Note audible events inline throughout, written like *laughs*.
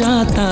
जाता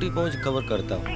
हाँ पहुँच कवर करता है।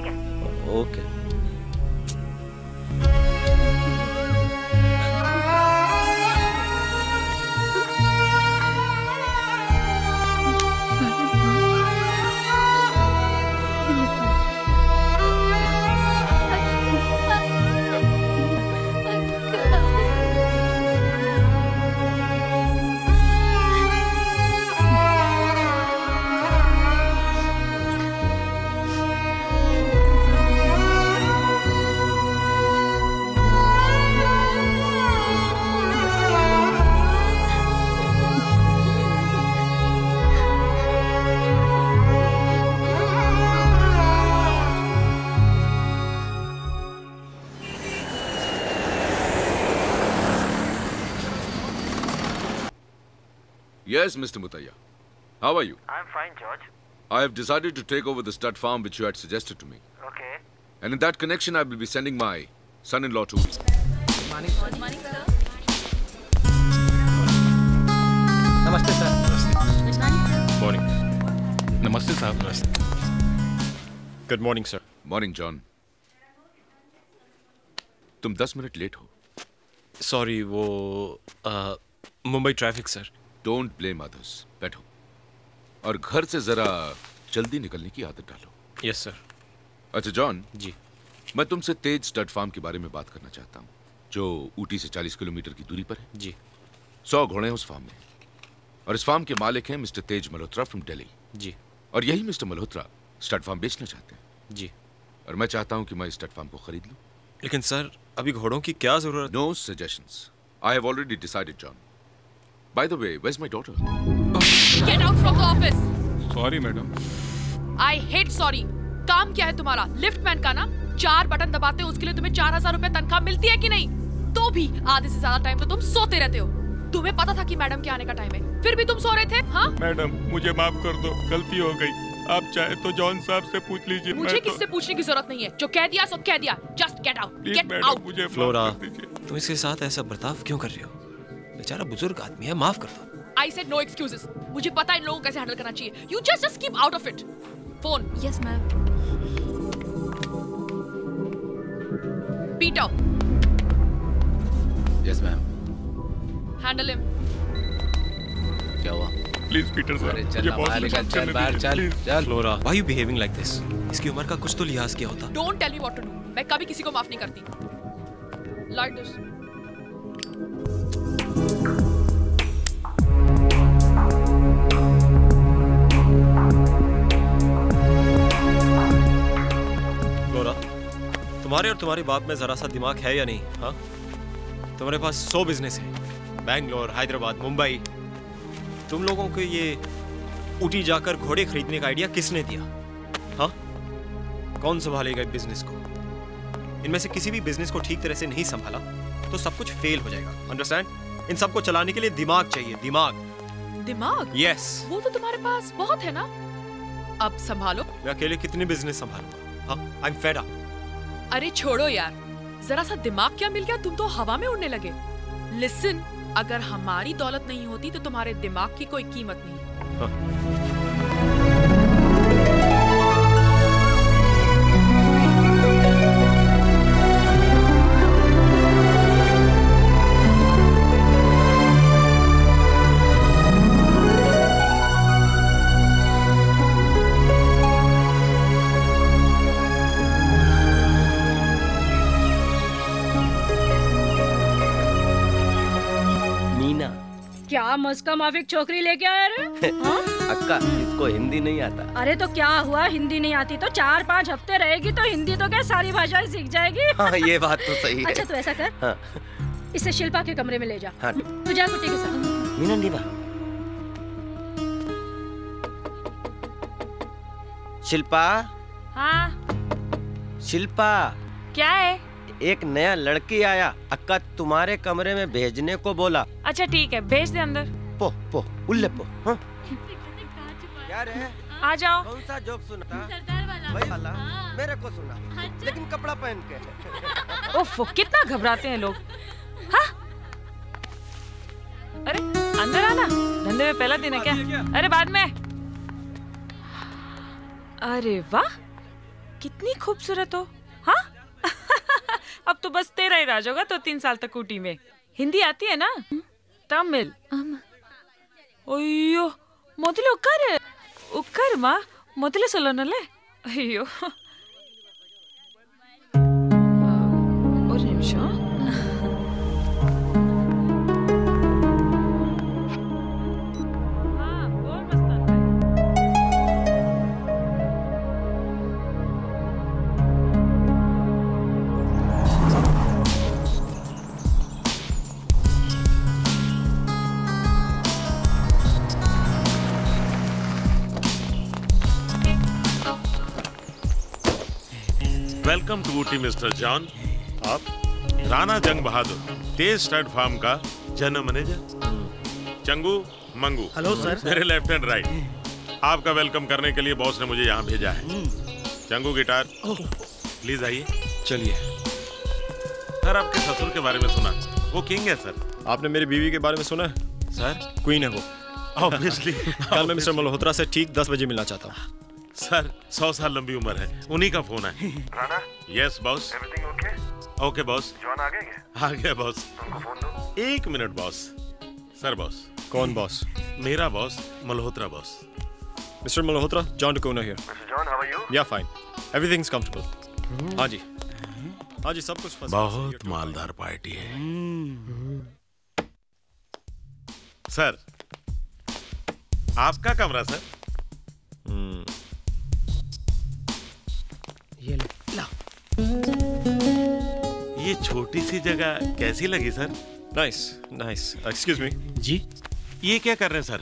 Yes, Mr. Mutaya. How are you? I'm fine, George. I have decided to take over the stud farm which you had suggested to me. Okay. And in that connection, I will be sending my son-in-law to नमस्ते sir morning नमस्ते साहब नमस्ते good morning sir morning John तुम 10 minute late हो sorry वो आ, Mumbai traffic sir don't blame others बैठो। और घर से जरा जल्दी निकलने की आदत डालो। यस सर अच्छा जॉन जी। मैं तुमसे तेज स्टड फार्म के बारे में बात करना चाहता हूँ जो ऊटी से 40 किलोमीटर की दूरी पर है। जी। सौ घोड़े हैं उस फार्म में। और इस फार्म के मालिक हैं मिस्टर तेज मल्होत्रा फ्रॉम दिल्ली। जी। और यही मिस्टर मल्होत्रा स्टड फार्म बेचना चाहते हैं। जी। और मैं चाहता हूँ कि मैं स्टड फार्म को खरीद लूँ। लेकिन सर अभी घोड़ों की क्या ज़रूरत? No suggestions I have already decided John by the way where is my daughter Get out from the office. Sorry madam I hate sorry. काम क्या है तुम्हारा? लिफ्टमैन का ना? चार बटन दबाते हो उसके लिए तुम्हें चार हज़ार रूपए तनख्वाह मिलती है कि नहीं? तो भी आधे से ज़्यादा टाइम तो तुम सोते रहते हो। तुम्हें पता था कि मैडम के आने का टाइम है। फिर भी तुम सो रहे थे हाँ? मैडम मुझे माफ़ कर दो गलती हो गई। आप चाहे तो जॉन साहब से पूछ लीजिए। मुझे तो- किससे पूछने की ज़रूरत नहीं है। जो कह दिया सो कह दिया। Just get out get out मुझे फ्लोरा तुम इसके साथ ऐसा बर्ताव क्यों कर रहे हो? बेचारा बुज़ुर्ग आदमी है माफ़ कर दो। आई सेड नो एक्सक्यूजेस मुझे पता है इन लोगों को कैसे हैंडल करना चाहिए। You just just keep out of it phone yes ma'am Peter yes ma'am handle him क्या हुआ? प्लीज़ पीटर सर अरे चल बहुत बाहर निकल चल बाहर चल चल। Flora why you behaving like this इसकी उम्र का कुछ तो लिहाज किया होता? Don't tell me what to do मैं कभी किसी को माफ़ नहीं करती। लाइक दिस तुम्हारे और तुम्हारी बाप में जरा सा दिमाग है या नहीं हाँ? तुम्हारे पास सौ बिज़नेस है बैंगलोर हैदराबाद मुंबई। तुम लोगों को ये ऊटी जाकर घोड़े खरीदने का आइडिया किसने दिया? हाँ? कौन संभालेगा बिज़नेस को? इनमें से किसी भी बिज़नेस को ठीक तरह से नहीं संभाला तो सब कुछ फेल हो जाएगा अंडरस्टैंड इन सबको चलाने के लिए दिमाग चाहिए दिमाग। दिमाग? Yes yes. वो तो तुम्हारे पास बहुत है ना? अब संभालो। मैं अकेले कितने बिज़नेस संभालूँगा हाँ? आई एम फेड अप अरे छोड़ो यार, जरा सा दिमाग क्या मिल गया? तुम तो हवा में उड़ने लगे। लिसन अगर हमारी दौलत नहीं होती तो तुम्हारे दिमाग की कोई कीमत नहीं। मीना मस्का माफिक छोकरी लेके आया रे? हाँ? *laughs* अक्का इसको हिंदी नहीं आता। अरे तो क्या हुआ? हिंदी नहीं आती तो चार पाँच हफ़्ते रहेगी तो हिंदी तो क्या सारी भाषाएँ सीख जाएगी? *laughs* हाँ ये बात तो सही है। अच्छा तू ऐसा कर। हाँ। इसे शिल्पा के कमरे में ले जा। हाँ तू जा कुट्टी के साथ। मीना दीवा शिल्पा? हाँ। शिल्पा? क्या है? एक नया लड़की आया अक्का तुम्हारे कमरे में भेजने को बोला। अच्छा ठीक है भेज दे अंदर। पो पो उल्ले पो हाँ। क्या रे आ जाओ। कौन सा जोक सुना? था वही वाला। मेरे को सुना। लेकिन कपड़ा पहन के। ओफ कितना घबराते हैं लोग। हाँ। अरे अंदर आना। धंधे में पहला दिन है क्या? अरे बाद में। अरे वाह कितनी खूबसूरत हो हाँ। अब तो बस तेरा ही राज होगा तो तीन साल तक ऊटी में हिंदी आती है ना तमिल ಅಯ್ಯೋ ಮೊದಲು ಉಕ್ಕಾರೆ ಉಕ್ಕಾರಮ್ಮ ಮೊದಲೇ ಸೊಲ್ಲೋನಲ್ಲೇ ಅಯ್ಯೋ welcome to Ooty mister John आप राणा जंग बहादुर तेज स्टड फार्म का general manager. Changu Mangu hello sir. मेरे लेफ़्ट एंड राइट। आपका वेलकम करने के लिए बॉस ने मुझे यहाँ भेजा है। चंगू गिटार। प्लीज़ आइए। चलिए। सर आपके ससुर के बारे में सुना। वो किंग है सर। आपने मेरी बीवी के बारे में सुना है? सर। क्वीन है वो। ऑब्वियसली *laughs* कल मैं मिस्टर मल्होत्रा से ठीक दस बजे मिलना चाहता हूँ। सर सौ साल लंबी उम्र है। उन्हीं का फ़ोन है। *laughs* Rana? Yes boss everything okay okay boss John आ गए आ गया बॉस उनको फ़ोन दो। एक मिनट बॉस सर बॉस कौन बॉस मेरा boss Malhotra boss mister Malhotra John too here mister John how are you yeah fine everything's comfortable हाँ जी। हाँ जी सब कुछ। बहुत मालदार पार्टी है। सर आपका कमरा सर ये ले ला। ये छोटी सी जगह कैसी लगी sir? Nice nice excuse me जी। ये क्या कर रहे हैं सर?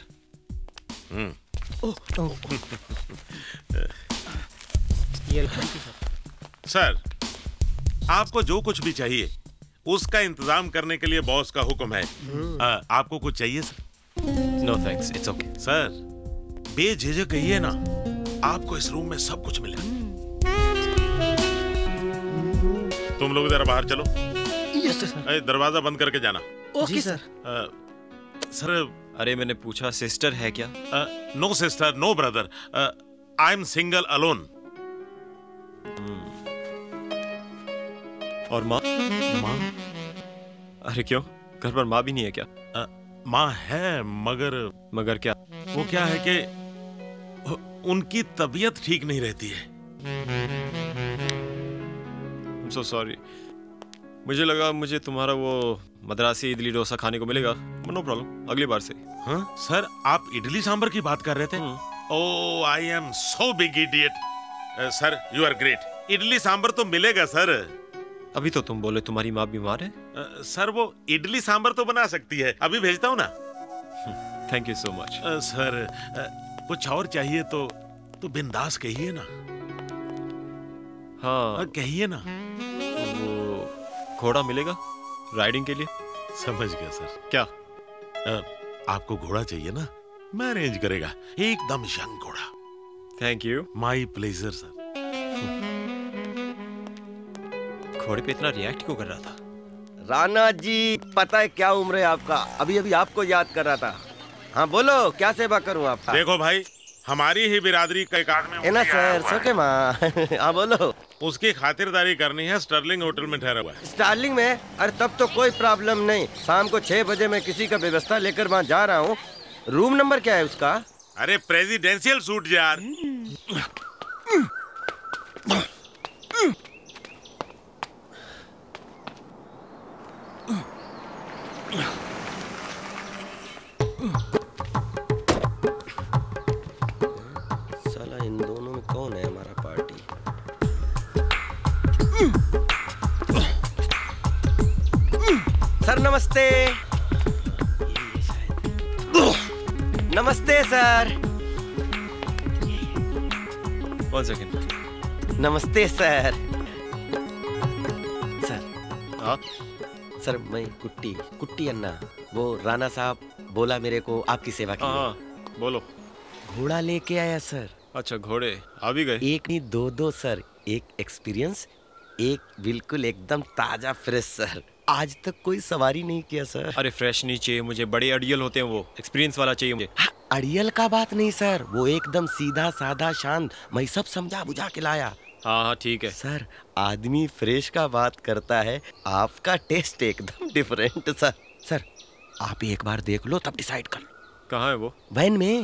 हम्म सर आपको जो कुछ भी चाहिए उसका इंतज़ाम करने के लिए बॉस का हुक्म है। आ, आपको कुछ चाहिए sir? No thanks it's okay sir बेझिझक कहिए ना आपको इस रूम में सब कुछ मिलेगा तुम लोग जरा बाहर चलो। यस सर अरे, दरवाज़ा बंद करके जाना। ओके सर सर अरे मैंने पूछा सिस्टर है क्या? No sister no brother I am single alone और माँ? माँ? अरे क्यों? घर पर माँ भी नहीं है क्या? माँ है मगर मगर क्या? वो क्या है कि उनकी तबीयत ठीक नहीं रहती है। सो सॉरी मुझे लगा मुझे तुम्हारा वो मद्रासी इडली डोसा खाने को मिलेगा नो प्रॉब्लम अगली बार से। हाँ? सर आप इडली सांबर की बात कर रहे थे? ओ I am so big idiot sir you are great idli sambar तो मिलेगा सर। अभी तो तुम बोले तुम्हारी माँ बीमार है। अ, सर वो इडली सांबर तो बना सकती है। अभी भेजता हूँ ना? Thank you so much sir अ, कुछ और चाहिए तो तो बिंदास कहिए ना। हाँ। Uh, कहिए ना। घोड़ा मिलेगा? राइडिंग के लिए? समझ गया सर। क्या? अ, आपको घोड़ा चाहिए ना? मैं अरेंज करेगा। एकदम यंग घोड़ा। Thank you my pleasure sir घोड़े पे इतना रिएक्ट क्यों कर रहा था? राणा जी पता है क्या उम्र है आपका? अभी अभी आपको याद कर रहा था। हाँ बोलो क्या सेवा करूँ आपका? देखो भाई हमारी ही बिरादरी का एक आदमी है ना सर? सके माँ। *laughs* हाँ बोलो। उसकी खातिरदारी करनी है स्टर्लिंग होटल में ठहरा हुआ है। स्टर्लिंग में? अरे तब तो कोई प्रॉब्लम नहीं। शाम को छह बजे मैं किसी का व्यवस्था लेकर वहाँ जा रहा हूँ। रूम नंबर क्या है उसका? अरे प्रेसिडेंशियल सूट यार। नमस्ते। नमस्ते सर। वन सेकेंड नमस्ते सर। सर। हाँ? सर मैं कुट्टी कुट्टी अन्ना। वो राणा साहब बोला मेरे को आपकी सेवा के हाँ बोलो। घोड़ा लेके आया सर। अच्छा घोड़े आ भी गए। एक नहीं दो दो सर। एक एक्सपीरियंस एक बिल्कुल एकदम ताज़ा फ्रेश सर। आज तक कोई सवारी नहीं किया सर। अरे फ्रेश नहीं चाहिए मुझे बड़े अडियल होते हैं वो। एक्सपीरियंस वाला चाहिए मुझे। अड़ियल का बात नहीं सर। वो एकदम सीधा साधा शांत मैं सब समझा बुझा के लाया। हाँ हाँ ठीक है। सर आदमी फ्रेश का बात करता है आपका टेस्ट एकदम डिफरेंट सर। सर आप एक बार देख लो तब डिसाइड कर। लो कहाँ है वो? वैन में।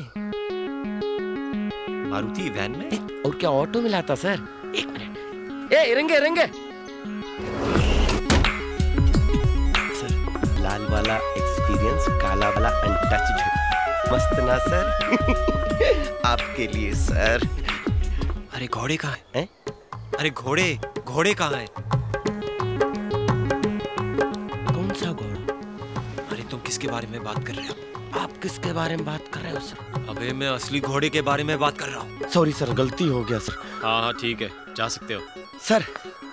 मारुति वैन में? और क्या ऑटो में लाता सर? एक मिनट। ए रेंगे रेंगे लाल वाला एक्सपीरियंस काला वाला अनटच्ड मस्त ना सर *laughs* आपके लिए सर अरे घोड़े कहाँ है, है? अरे घोड़े घोड़े कहाँ है? कौन सा घोड़ा? अरे तुम किसके बारे में बात कर रहे हो? आप किसके बारे में बात कर रहे हो सर अबे मैं असली घोड़े के बारे में बात कर रहा हूँ। सॉरी सर गलती हो गया सर हाँ हाँ ठीक है जा सकते हो। सर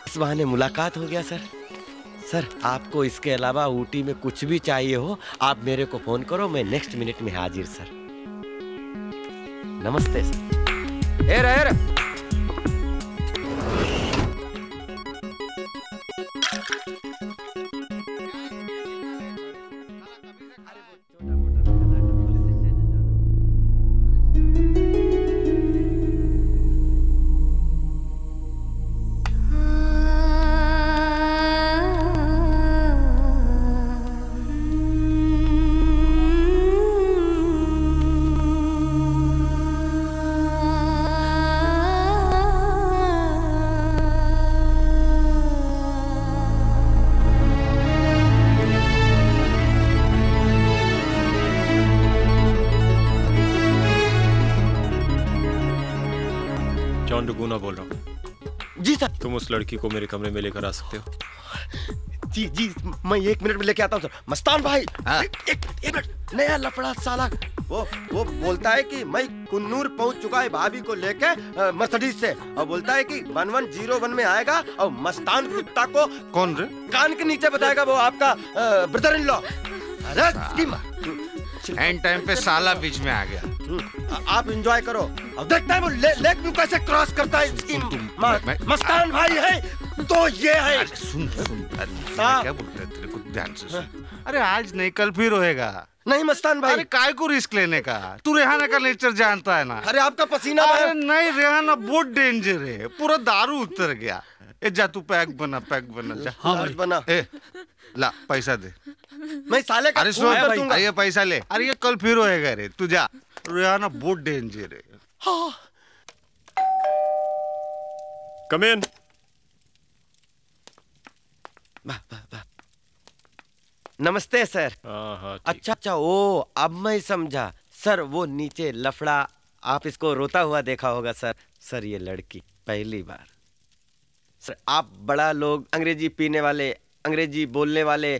इस बहाने मुलाकात हो गया सर सर आपको इसके अलावा ऊटी में कुछ भी चाहिए हो आप मेरे को फ़ोन करो मैं नेक्स्ट मिनट में हाजिर सर। नमस्ते सर। एरा, रहे लड़की को मेरे कमरे में लेकर आ सकते हो? जी जी मैं एक मिनट में लेके आता हूँ सर। मस्तान भाई एक एक एक मिनट। नया लफड़ा साला। वो वो बोलता है कि मैं कुन्नूर पहुँच चुका है भाभी को लेके मर्सिडीज से। और बोलता है कि वन वन ज़ीरो वन में आएगा और मस्तान कुत्ता को कौन रे? कान के नीचे बताएगा वो आपका brother in law. And time पे साला बीच में आ गया। आ- आप एंजॉय करो। अब देखता है वो ले, लेक व्यू कैसे क्रॉस करता है इसकी मस्तान भाई है तो ये है। सुन सुन अरे हाँ। क्या बोल रहा है तेरे को ध्यान से अरे आज नहीं कल फिर होएगा। नहीं मस्तान भाई। अरे काय को रिस्क लेने का? तू रेहाना का नेचर जानता है ना? अरे आपका पसीना अरे नहीं रेहाना बहुत डेंजर है। पूरा दारू उतर गया। ए जा तू पैक बना पैक बना जा। हाँ, बना। ए ला पैसा दे। मैं साले का अरे सुन। अरे ये पैसा ले। अरे ये कल फिर होएगा रे। तू जा। रेहाना बहुत डेंजर है। हाँ। कम इन नमस्ते सर। हाँ हाँ अच्छा अच्छा ओ अब मैं समझा। सर वो नीचे लफड़ा आप इसको रोता हुआ देखा होगा सर। सर ये लड़की पहली बार। सर आप बड़ा लोग अंग्रेज़ी पीने वाले अंग्रेज़ी बोलने वाले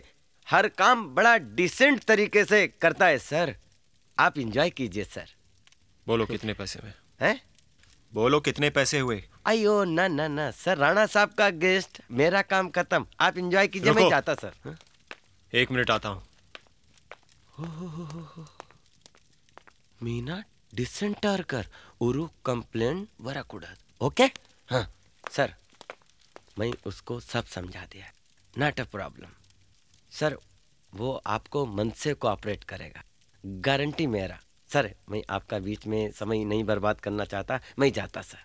हर काम बड़ा डिसेंट तरीके से करता है सर। आप इंजॉय कीजिए सर बोलो कितने पैसे में हैं? बोलो कितने पैसे हुए? अयो ना ना ना सर राणा साहब का गेस्ट मेरा काम खत्म। आप इंजॉय कीजिए मैं जाता सर एक मिनट आता हूँ। मीना डिसेंटर कर उरु कंप्लेंट वराकुडत ओके हाँ सर मैं उसको सब समझा दिया नॉट अ प्रॉब्लम सर वो आपको मन से कोऑपरेट करेगा। गारंटी मेरा। सर मैं आपका बीच में समय नहीं बर्बाद करना चाहता मैं जाता sir.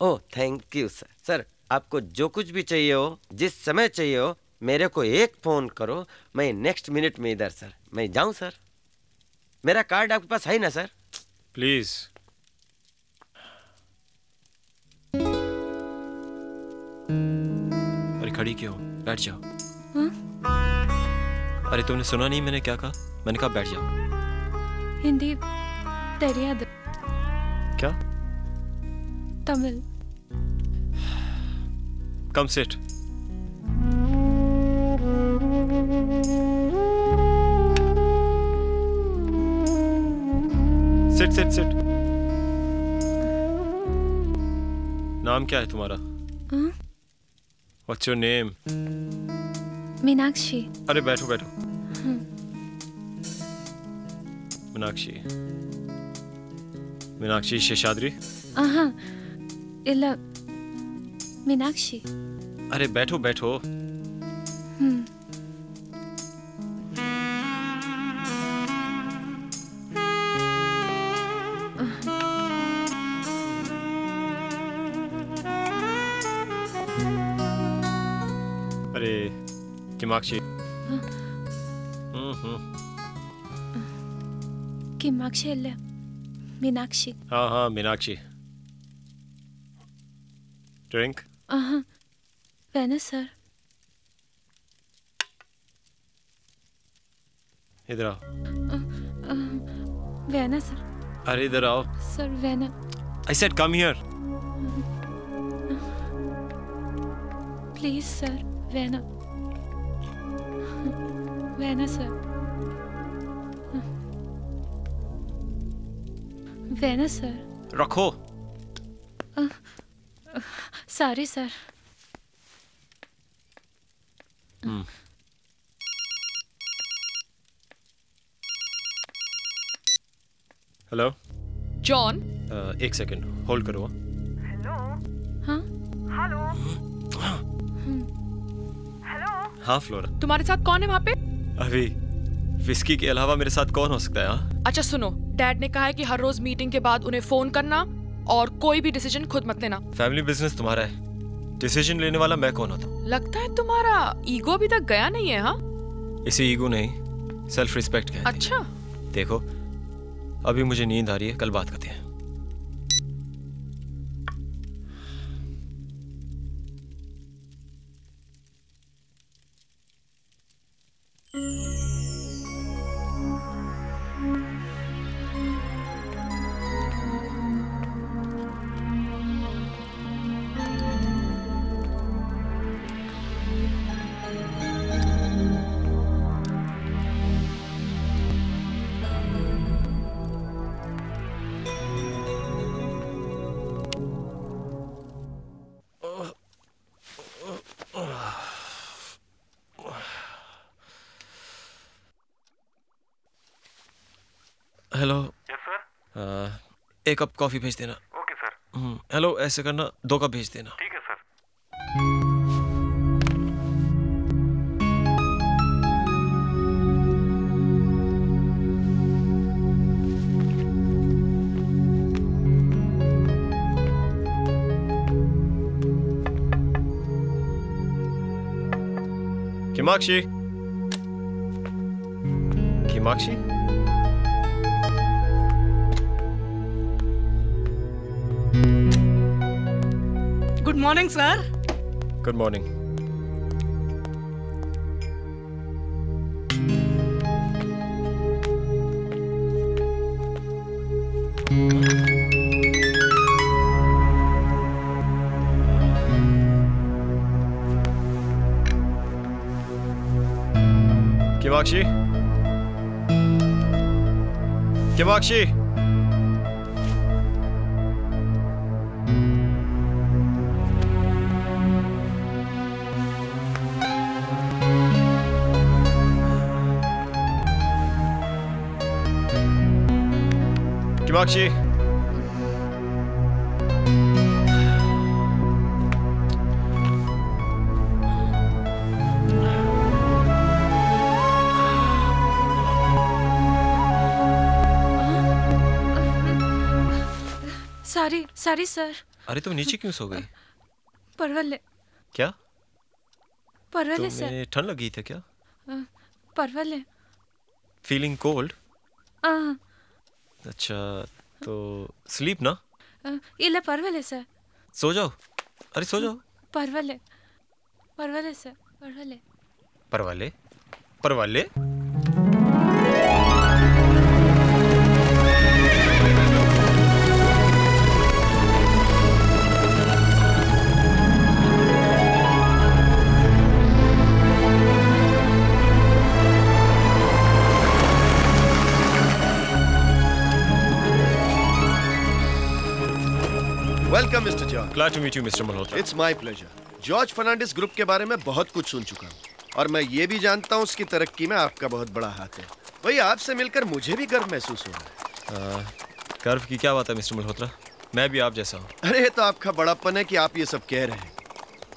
Oh, thank you sir sir आपको जो कुछ भी चाहिए हो जिस समय चाहिए हो मेरे को एक फ़ोन करो मैं नेक्स्ट मिनट में इधर सर। मैं जाऊँ सर? मेरा कार्ड आपके पास है ना सर? प्लीज़ अरे खड़ी क्यों? बैठ जाओ। अरे तुमने सुना नहीं मैंने क्या कहा? मैंने कहा बैठ जाओ। हिंदी तेरी याद क्या? Tamil. Come sit sit sit sit नाम क्या है तुम्हारा? What's your name Meenakshi. अरे बैठो बैठो। हम्म। मीनाक्षी। मीनाक्षी शेषाद्री हाँ मीनाक्षी। अरे बैठो बैठो। మీనాక్షి కిమాక్షి అల్ల हाँ हाँ మీనాక్షి ड्रिंक हाँ వేనా सर इधर आओ वैना सर अरे इधर आओ sir Vaina I said come here please sir वैना वैना सर रखो। सॉरी सर हेलो जॉन एक सेकंड होल्ड करो हेलो हाँ? हेलो हाँ फ्लोरा hmm. हाँ, तुम्हारे साथ कौन है वहाँ पे? अभी विस्की के अलावा मेरे साथ कौन हो सकता है हाँ? अच्छा सुनो। डैड ने कहा है कि हर रोज मीटिंग के बाद उन्हें फ़ोन करना और कोई भी डिसीज़न खुद मत लेना। फैमिली बिज़नेस तुम्हारा है। डिसीज़न लेने वाला मैं कौन होता? लगता है तुम्हारा ईगो अभी तक गया नहीं है हाँ? इसे ईगो नहीं सेल्फ रिस्पेक्ट अच्छा। देखो अभी मुझे नींद आ रही है कल बात करते हैं। एक कप कॉफ़ी भेज देना ओके सर हम्म, हेलो ऐसे करना दो कप भेज देना ठीक है sir Kimakshi? Kimakshi? Good morning sir Good morning. Kimakshi? Kimakshi? Kimakshi? सारी सारी सर अरे तुम नीचे क्यों सो गई परवले क्या? परवले सर ठंड लगी थी क्या? परवल फीलिंग कोल्ड अच्छा तो स्लीप ना अ, ಇಲ್ಲ ಪರವಾಗಿಲ್ಲ ಸರ್ सो जाओ अरे सो जाओ ಪರವಾಗಿಲ್ಲ ಪರವಾಗಿಲ್ಲ ಸರ್ ಪರವಾಗಿಲ್ಲ परवाले परवाले welcome mister George Glad to meet you, Mr. Malhotra. It's my pleasure George Fernandes group के बारे में बहुत कुछ सुन चुका हूँ। और मैं ये भी जानता हूँ उसकी तरक्की में आपका बहुत बड़ा हाथ है। वही आपसे मिलकर मुझे भी गर्व महसूस हो रहा है। गर्व की क्या बात है मिस्टर मल्होत्रा मैं भी आप जैसा हूँ। अरे तो आपका बड़ापन है कि आप ये सब कह रहे हैं।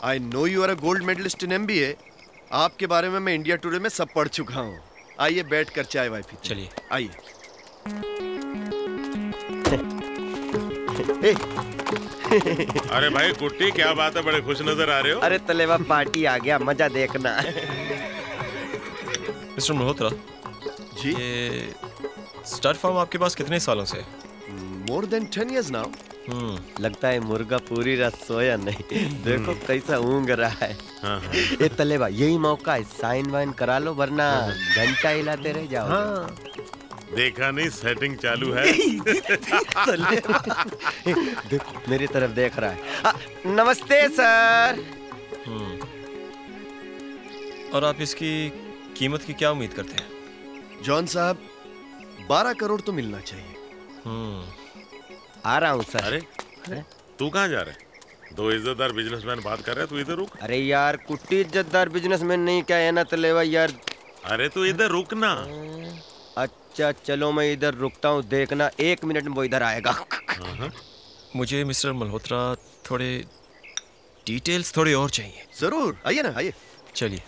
I know you are a gold medalist in MBA आपके बारे में मैं इंडिया टुडे में सब पढ़ चुका हूँ। आइए बैठ कर चाय वाय पीते चलिए। आइए। अरे भाई कुट्टी क्या बात है? बड़े खुश नज़र आ रहे हो। अरे तलेवा पार्टी आ गया मज़ा देखना। मिस्टर मल्होत्रा जी? ये स्टार फार्म आपके पास कितने सालों से? More than ten years now हम्म। लगता है मुर्गा पूरी रात सोया नहीं। देखो कैसा ऊँग रहा है। हाँ, हाँ। ये तलेवा यही मौका है। साइन वाइन करा लो वरना घंटा हिलाते रह जाओ हाँ। देखा नहीं सेटिंग चालू है। *laughs* देखो मेरी तरफ़ देख रहा है। आ, नमस्ते सर। हम्म। और आप इसकी कीमत की क्या उम्मीद करते हैं? जॉन साहब बारह करोड़ तो मिलना चाहिए। हम्म। आ रहा हूँ सर। अरे तू कहाँ जा रहा है? दो इज्जतदार बिजनेसमैन बात कर रहे हैं तू इधर रुक। अरे यार कुट्टी इज्जतदार बिजनेसमैन नहीं क्या है ना तलेवा यार? अरे तू इधर रुक ना। अच्छा चलो मैं इधर रुकता हूँ देखना एक मिनट में वो इधर आएगा। मुझे मिस्टर मल्होत्रा थोड़े डिटेल्स थोड़ी और चाहिए। ज़रूर आइए ना आइए। चलिए।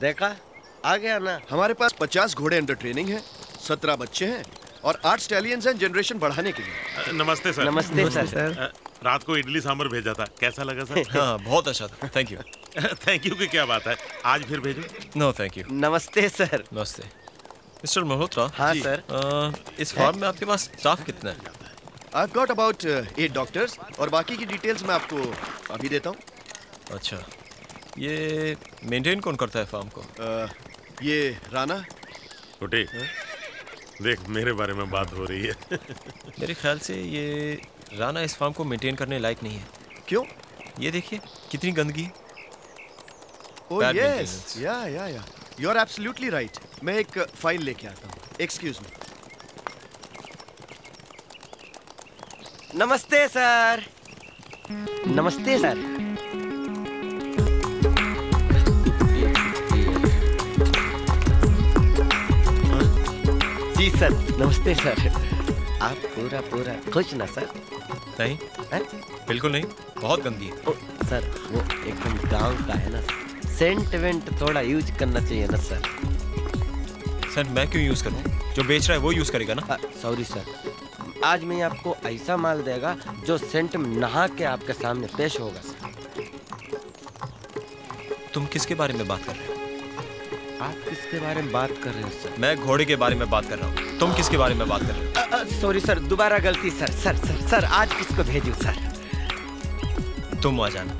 देखा? आ गया ना हमारे पास पचास घोड़े अंडर ट्रेनिंग है सत्रह बच्चे हैं और आठ स्टैलियंस हैं जनरेशन बढ़ाने के लिए। नमस्ते सर। नमस्ते सर। अ, रात को इडली सांभर भेजा था। कैसा लगा सर? *laughs* हाँ बहुत अच्छा था। थैंक यू थैंक यू की क्या बात है। आज फिर भेजो? नो थैंक यू नमस्ते सर। नमस्ते। मिस्टर मल्होत्रा हाँ, सर। इस फार्म में आपके पास स्टाफ कितना है? I've got about eight doctors और बाकी की डिटेल्स मैं आपको अभी देता हूँ। अच्छा। ये मेंटेन कौन करता है फार्म को? अ, ये राना कुटी देख मेरे बारे में बात हो रही है। मेरे ख्याल से ये राना इस फार्म को मेंटेन करने लायक नहीं है। क्यों? ये देखिए कितनी गंदगी। ओ यस या या या यू आर एब्सोल्युटली राइट मैं एक फ़ाइल लेके आता हूँ. एक्सक्यूज मी नमस्ते सर. नमस्ते सर. जी जी सर. नमस्ते सर. आप पूरा पूरा खुश ना सर? नहीं। बिल्कुल नहीं। बहुत गंदी है। ओ, सर वो एकदम गाँव का है ना सेंट वेंट थोड़ा यूज़ करना चाहिए ना सर सर मैं क्यों यूज़ करूँ? जो बेच रहा है वो यूज़ करेगा ना? सॉरी सर आज मैं आपको ऐसा माल देगा जो सेंट में नहा के आपके सामने पेश होगा सर तुम किसके बारे में बात कर रहे हो? आप किसके बारे में बात कर रहे हो सर मैं घोड़े के बारे में बात कर रहा हूँ। तुम किसके बारे में बात कर रहे हो? सॉरी सर दोबारा गलती सर सर सर सर आज किसको भेजू सर तुम आ जाना।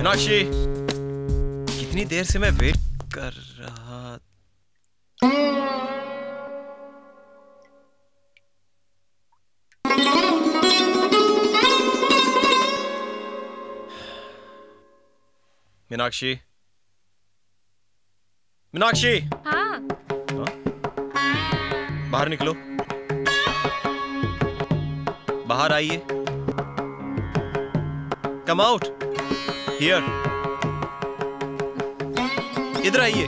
मीनाक्षी कितनी देर से मैं वेट कर रहा मीनाक्षी मीनाक्षी हाँ। बाहर निकलो। बाहर आइए। कम आउट हियर इधर आइए।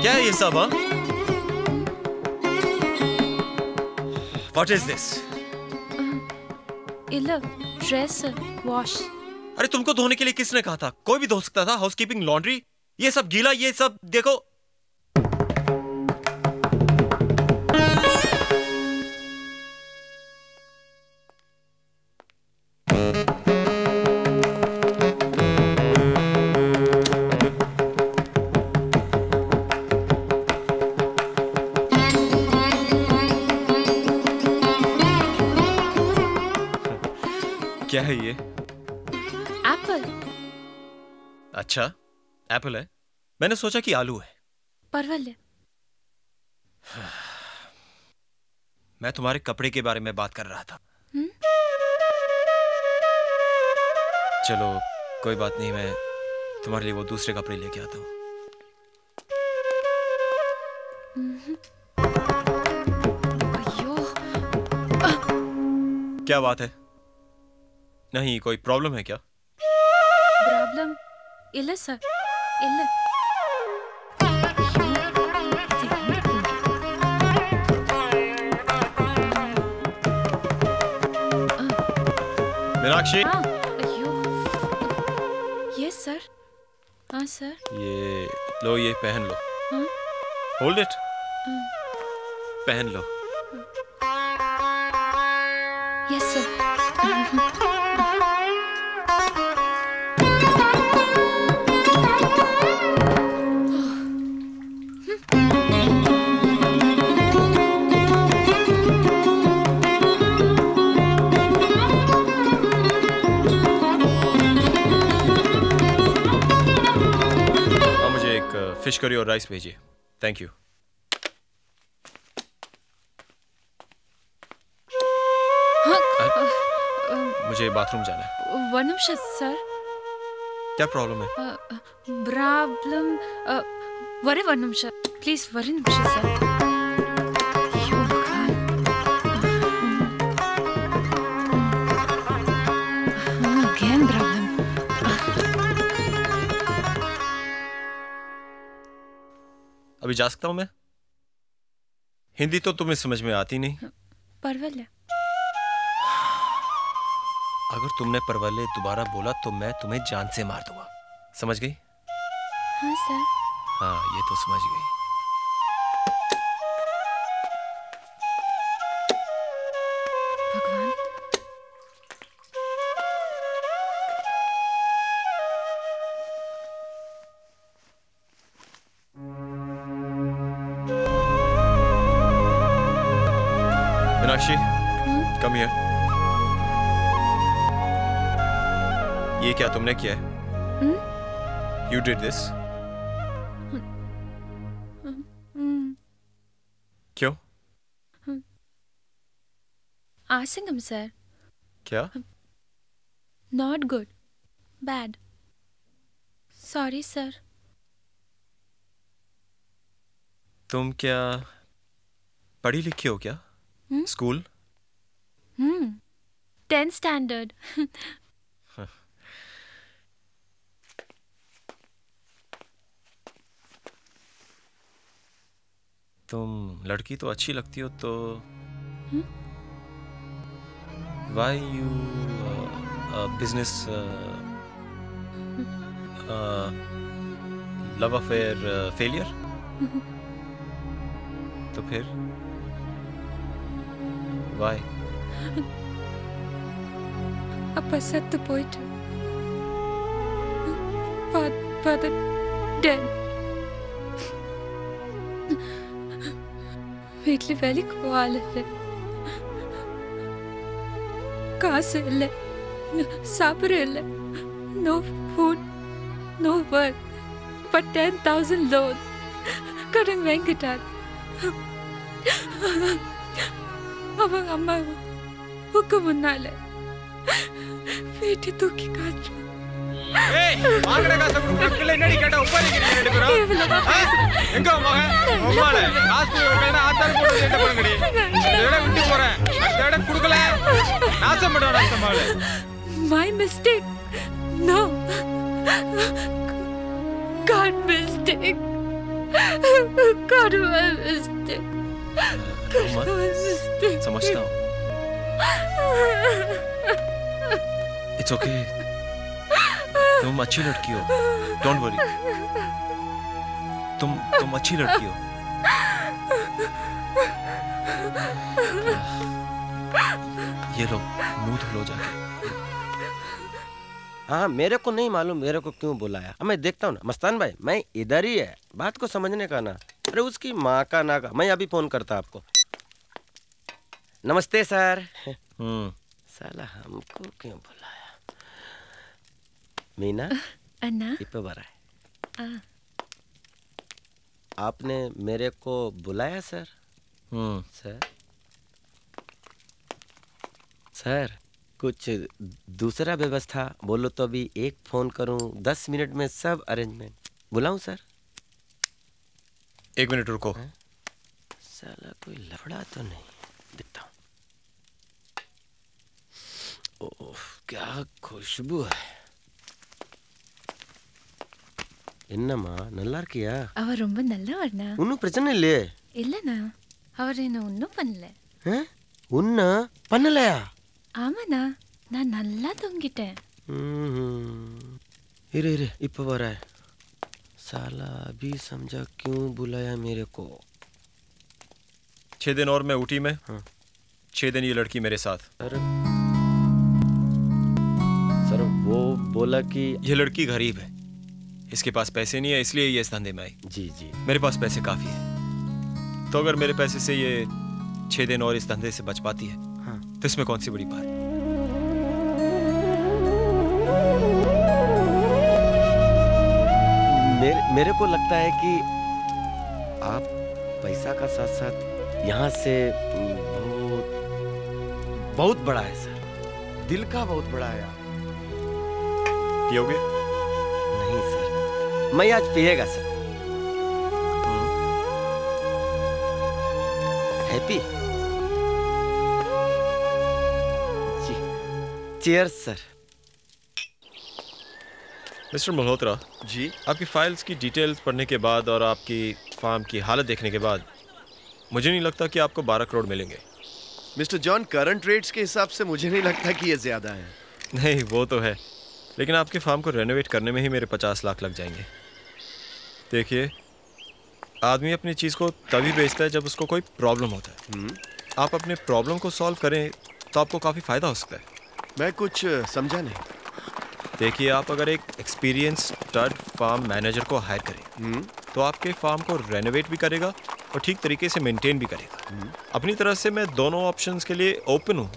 क्या है ये सब हाँ? What is this dress wash अरे तुमको धोने के लिए किसने कहा था? कोई भी धो सकता था हाउसकीपिंग लॉन्ड्री ये सब गीला ये सब देखो। क्या है ये? एप्पल अच्छा एप्पल है? मैंने सोचा कि आलू है। परवल है। मैं तुम्हारे कपड़े के बारे में बात कर रहा था। हुँ? चलो कोई बात नहीं मैं तुम्हारे लिए वो दूसरे कपड़े लेके आता हूँ। हम्म। क्या बात है? नहीं कोई प्रॉब्लम है क्या ಪ್ರಾಬ್ಲಮ್ ಇಲ್ಲ ಸರ್ ಇಲ್ಲ मीनाक्षी हाँ अयो यस सर हाँ सर ये लो ये पहन लो हाँ होल्ड इट हाँ, पहन लो यस सर फ़िश करी और राइस भेजिए। थैंक यू मुझे बाथरूम जाना है। वनमशत सर? क्या प्रॉब्लम है? प्रॉब्लम वरे वनमशत प्लीज़ वरिनमशत सर। अभी जा सकता हूँ मैं? हिंदी तो तुम्हें समझ में आती नहीं। परवल। अगर तुमने परवल दोबारा बोला तो मैं तुम्हें जान से मार दूँगा। समझ गई? हाँ सर। हाँ ये तो समझ गई। ये क्या तुमने किया है? यू डिड दिस क्यों? आसिंगम सर क्या? Not good bad sorry sir तुम क्या पढ़ी लिखी हो क्या? स्कूल टेंथ स्टैंडर्ड तुम लड़की तो अच्छी लगती हो तो why you business love affair failure तो फिर वाई அப்பா செத்து போயிட்டு ஃபாதர் டெட் வீட்டில் வேலைக்கு போகால இல்லை காசு இல்லை சாப்பிட இல்லை no food no work but ten thousand loan கடன் வாங்கிட்டார் அவங்க அம்மா முன்னால வீட்டை தூக்கி காற்று வாங்குற காசை கொடுக்கல என்னடி கேட்டா உட்காரிக்கிறீங்க ரெண்டு பேரும் ஆ? எங்க உன் மகன் உம்மால காசு கொடுக்கலன்னா ஆத்தாரு போட்டு என்ன பண்ணுங்கடி இந்த இடம் விட்டு போறேன் இந்த இடம் கொடுக்கல நாசம் பண்ணுவேன் நாசம் மாவளே My mistake. No. God mistake. God my mistake. God अम्मा, my mistake. समझता हूँ इट्स ओके तुम अच्छी लड़की हो। डोंट वरी तुम तुम अच्छी लड़की हो। ये लो मुँह धो लो जाके। हाँ मेरे को नहीं मालूम मेरे को क्यों बुलाया। हाँ, मैं देखता हूँ ना। मस्तान भाई मैं इधर ही है। बात को समझने का ना। अरे उसकी माँ का ना का। मैं अभी फ़ोन करता आपको। नमस्ते सर। हम्म। साला हमको क्यों बुलाया मीना *laughs* अन्ना? इप बरा है आ, आपने मेरे को बुलाया सर? हम्म। सर? सर कुछ दूसरा व्यवस्था बोलो तो अभी एक फ़ोन करूँ दस मिनट में सब अरेंजमेंट। बुलाऊं सर? एक मिनट रुको। साला कोई लफड़ा तो नहीं दिखता हूँ। ओह क्या खुशबू है। என்னம்மா நல்லா இருக்கியா அவர் ரொம்ப நல்லவர்ண்ணா ஒன்றும் பிரச்சனை இல்லையே இல்லைண்ணா அவர் என்ன ஒன்றும் பண்ணல உன்ன பண்ணலையா ஆமாண்ணா நான் நல்லா தொங்கிட்டேன் हम्म, इरे इरे इप रहा है साला अभी समझा क्यों बुलाया मेरे को छह दिन और मैं ऊटी में छह दिन ये लड़की मेरे साथ सर सर वो बोला कि ये लड़की गरीब है इसके पास पैसे नहीं है इसलिए ये इस धंधे में आई जी जी। मेरे पास पैसे काफ़ी है। तो अगर मेरे पैसे से ये छह दिन और इस धंधे से बच पाती है हाँ। तो इसमें कौन सी बड़ी बात मेरे मेरे को लगता है कि आप पैसा का साथ साथ यहाँ से हम्म, बहुत बहुत बड़ा है सर। दिल का बहुत बड़ा है आप। पियोगे? मैं आज पिएगा सर। हैप्पी? जी। Cheers sir. मिस्टर मल्होत्रा जी? आपकी फाइल्स की डिटेल्स पढ़ने के बाद और आपकी फार्म की हालत देखने के बाद मुझे नहीं लगता कि आपको 12 करोड़ मिलेंगे। मिस्टर जॉन करंट रेट्स के हिसाब से मुझे नहीं लगता कि ये ज़्यादा है। नहीं वो तो है। लेकिन आपके फार्म को रेनोवेट करने में ही मेरे 50 लाख लग जाएँगे। देखिए आदमी अपनी चीज़ को तभी बेचता है जब उसको कोई प्रॉब्लम होता है। आप अपने प्रॉब्लम को सॉल्व करें तो आपको काफ़ी फ़ायदा हो सकता है। मैं कुछ समझा नहीं। देखिए आप अगर एक एक्सपीरियंस स्टड फार्म मैनेजर को हायर करें तो आपके फार्म को रेनोवेट भी करेगा और ठीक तरीके से मेंटेन भी करेगा। अपनी तरफ़ से मैं दोनों ऑप्शंस के लिए ओपन हूँ।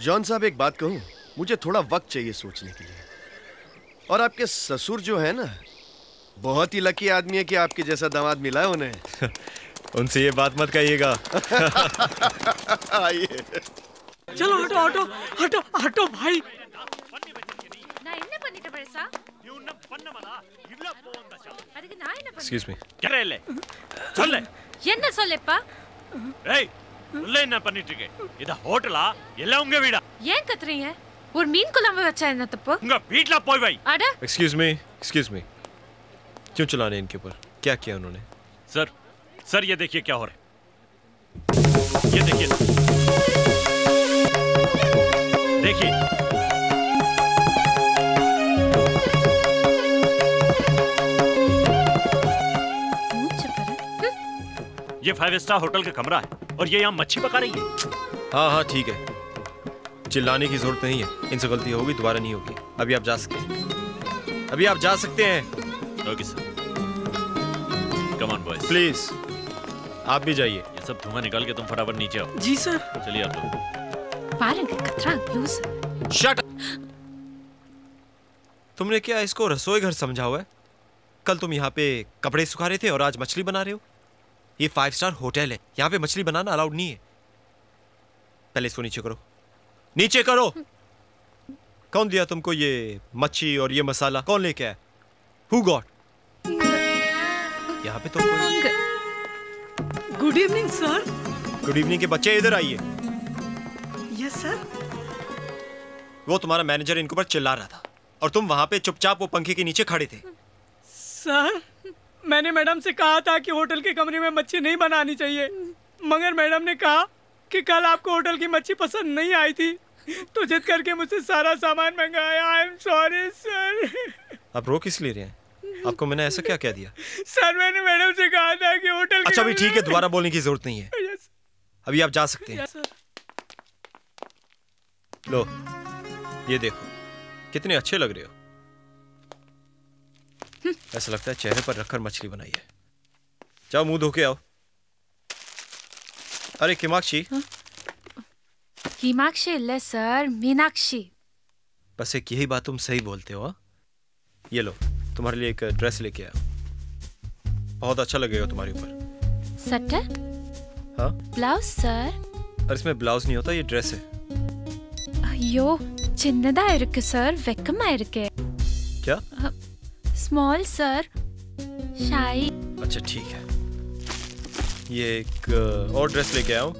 जॉन साहब एक बात कहूँ। मुझे थोड़ा वक्त चाहिए सोचने के लिए और आपके ससुर जो है ना बहुत ही लकी आदमी है कि आपके जैसा दामाद मिला है उन्हें *laughs* उनसे ये बात मत कहिएगा आइए चलो हटो हटो हटो हटो भाई Excuse me. क्या रह ले? चल ले. ये ना ಮೀ ले पा. रे, ಎನ್ನ ना पनीर टिके. इधर ಪನ್ನಿಟ್ಟಿಗೆ ಇದ ಹೋಟಲಾ ಎಲ್ಲ बीड़ा. ये कतरी है? ஒரு மீன் குழம்பு வச்சா என்ன தப்பு உங்க வீட்ல போய் வை அட एक्सक्यूज मी एक्सक्यूज मी क्यों चलाने इनके ऊपर क्या किया उन्होंने सर सर ये देखिए क्या हो रहा है ये देखिए देखिए ये फाइव स्टार होटल का कमरा है और ये यहाँ मच्छी पका रही है हाँ हाँ ठीक है चिल्लाने की ज़रूरत नहीं है। इनसे गलती होगी दोबारा नहीं होगी। अभी आप जा सकते हैं अभी आप जा सकते हैं। Okay sir come on boys please आप भी जाइए। ये सब धुआँ निकाल के तुम फटाफट नीचे आओ। जी सर चलिए आप लोग। पारंग कतरा क्लोज शट तुमने क्या इसको रसोई घर समझा हुआ है? कल तुम यहाँ पे कपड़े सुखा रहे थे और आज मछली बना रहे हो? ये फाइव स्टार होटल है। यहाँ पे मछली बनाना अलाउड नहीं है। पहले इसको नीचे करो। नीचे करो। कौन दिया तुमको ये मच्छी और ये मसाला? कौन लेके आया? हु गॉड यहाँ पे तो good evening sir good evening के बच्चे इधर आइए। यस सर वो तुम्हारा मैनेजर इनके ऊपर चिल्ला रहा था। और तुम वहाँ पे चुपचाप वो पंखे के नीचे खड़े थे। सर मैंने मैडम से कहा था कि होटल के कमरे में मच्छी नहीं बनानी चाहिए। मगर मैडम ने कहा कि कल आपको होटल की मच्छी पसंद नहीं आई थी। *laughs* तो जिद करके मुझसे सारा सामान मंगाया आई एम सॉरी सर आप रो किस लिए रहे हैं? आपको मैंने ऐसा क्या कह दिया? सर मैंने मैडम से कहा था कि होटल अच्छा अभी ठीक है दोबारा बोलने की ज़रूरत नहीं है। अभी आप जा सकते हैं। लो ये देखो कितने अच्छे लग रहे हो। ऐसा लगता है चेहरे पर रखकर मछली बनाई है। जाओ मुँह धो के आओ। अरे किमाक्षी ಹಿಮಾಕ್ಷಿ ಇಲ್ಲ ಸರ್ ಮೀನಾಕ್ಷಿ बस एक यही बात तुम सही बोलते हो हाँ? ये लो तुम्हारे लिए एक ड्रेस लेके आया बहुत अच्छा लगेगा तुम्हारे ऊपर ಸಟ್ಟ हाँ ಬ್ಲೌಸ್ ಸರ್ और इसमें ब्लाउज नहीं होता ये ड्रेस है ஐயோ சின்னதா இருக்கு சார் வெக்கமா இருக்கு क्या ஸ்மால் சார் ஷாய் अच्छा ठीक है ये एक अ, और ड्रेस लेके आया हूँ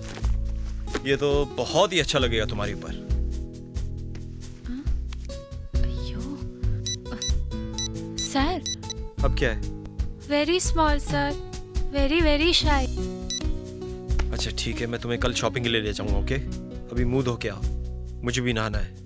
ये तो बहुत ही अच्छा लगेगा तुम्हारे ऊपर। सर। अब क्या है? Very small sir very very shy अच्छा ठीक है मैं तुम्हें कल शॉपिंग के लिए ले जाऊँगा ओके अभी मुँह धो के आओ। मुझे भी नहाना है।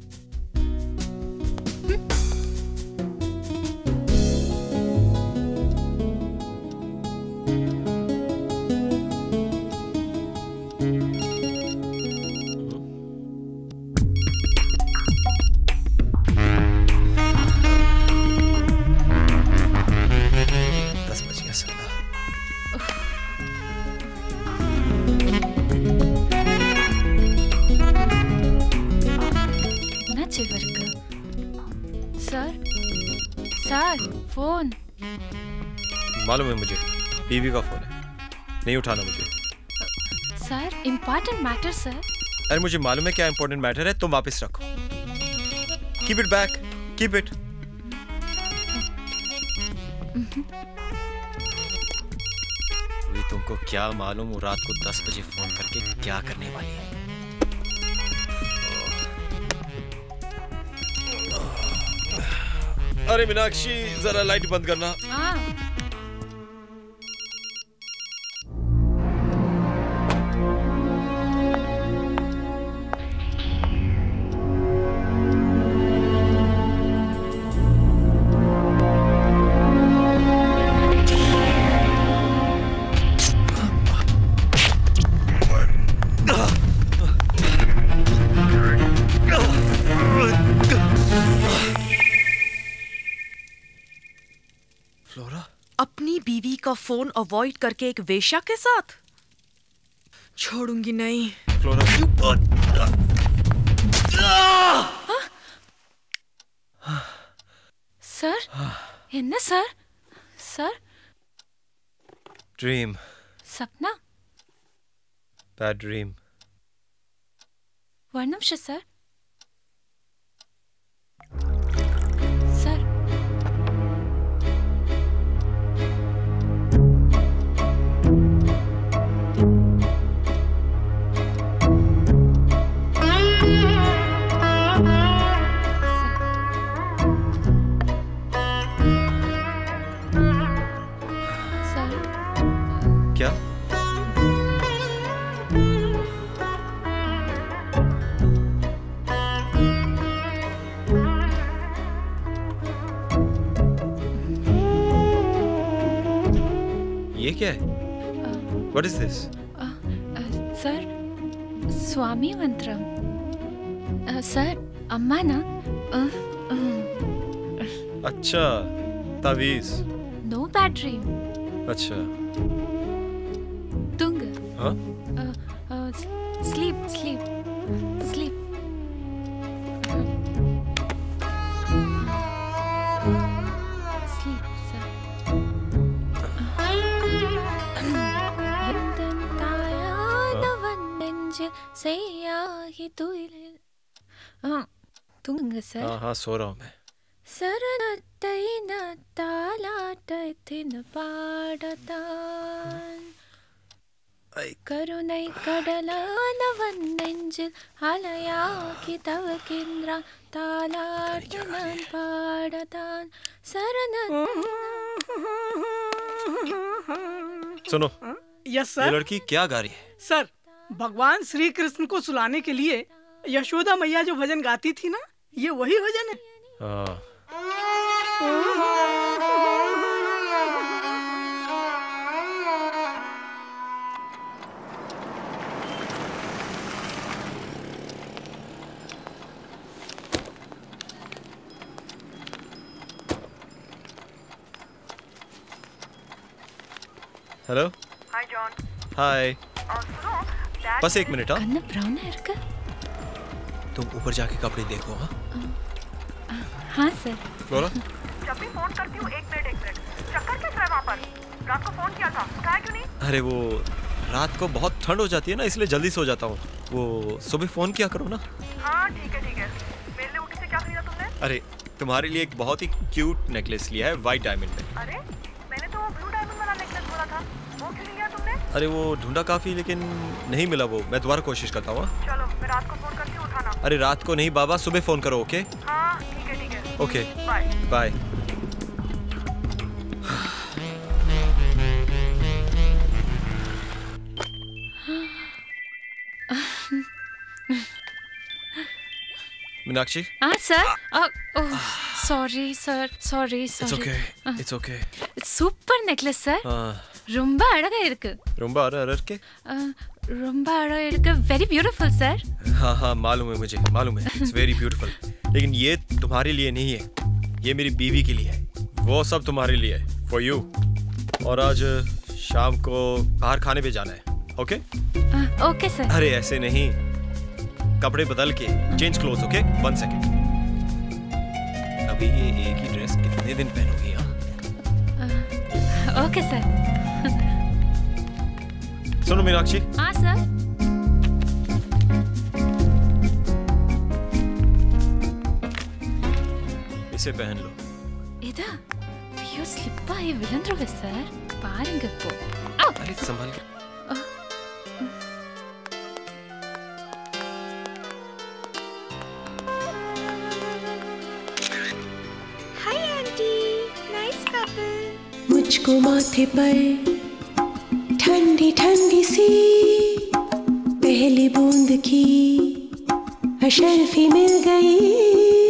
नहीं उठाना मुझे। सर इम्पोर्टेंट मैटर सर अरे मुझे मालूम है क्या इंपॉर्टेंट मैटर है तुम वापस रखो। Keep it back keep it अभी तुमको क्या मालूम वो रात को दस बजे फ़ोन करके क्या करने वाली है। अरे मीनाक्षी जरा लाइट बंद करना। हाँ। फोन अवॉइड करके एक वेश्या के साथ छोड़ूंगी नहीं फ्लोरा சார் என்ன சார் சார் ड्रीम सपना bad dream one Nimish sir sir ये क्या है? What is this? सर स्वामी मंत्रम सर अम्मा ना अ, अ, अच्छा तावीज नो ड्रीम अच्छा. तुंग हाँ स्लीप स्लीप स्लीप செய்யாகி துயிலில் தூங்குங்க சார் हाँ हाँ सो रहा हूँ मैं சரணத்தை தாலாட்டை தின்னு பாடத்தான் கருணை கடலானவன் நெஞ்சில் அலையாகி தவக்கின்றான் தாலாட்டு நான் பாடத்தான் சரண सुनो यस ये सर लड़की क्या गा रही है सर भगवान श्री कृष्ण को सुलाने के लिए यशोदा मैया जो भजन गाती थी ना ये वही भजन है। हाँ। हेलो हाय जॉन हाय और सुनो बस एक मिनट हाँ। तुम ऊपर जाके कपड़े देखो हाँ। हाँ सर। बोला। जब भी फ़ोन करती हूँ एक मिनट एक मिनट। चक्कर क्या है वहाँ पर? रात को फ़ोन किया था क्यों नहीं? अरे वो रात को बहुत ठंड हो जाती है ना इसलिए जल्दी सो जाता हूँ। वो सुबह फ़ोन किया करो ना। हाँ ठीक है ठीक है। मेरे लिए क्या खरीदा तुमने? अरे तुम्हारे लिए एक बहुत ही क्यूट नेकलेस लिया है वाइट डायमंड में। अरे अरे वो ढूंढा काफ़ी लेकिन नहीं मिला वो। मैं दोबारा कोशिश करता हूँ हाँ। अरे रात को नहीं बाबा सुबह फ़ोन करो okay? Okay. Bye. Bye. Meenakshi? हाँ sir. Sorry sir sorry sir it's okay it's okay super necklace sir ரொம்ப அழகா இருக்கு. ரொம்ப அழகா இருக்கு? ரொம்ப அழகா இருக்கு. वेरी ब्यूटीफुल सर हाँ हाँ मालूम है मुझे मालूम है लेकिन ये तुम्हारे लिए नहीं है. ये मेरी बीवी के लिए है. वो सब तुम्हारे लिए है. फॉर यू और आज शाम को बाहर खाने पे जाना है. ओके ओके सर अरे ऐसे नहीं. कपड़े बदल के change cloth okay one second अभी ये एक ही ड्रेस कितने दिन पहनोगी आप ओके सर सुनो मीनाक्षी हाँ सर इसे पहन लो இதா ஐயோ ஸ்லிப் ஆகி விழுந்துருவேன் சார் பாருங்க இப்போ ஆ! अरे संभाल के मुझको माथे पर ठंडी ठंडी सी पहली बूंद की अशरफी मिल गई।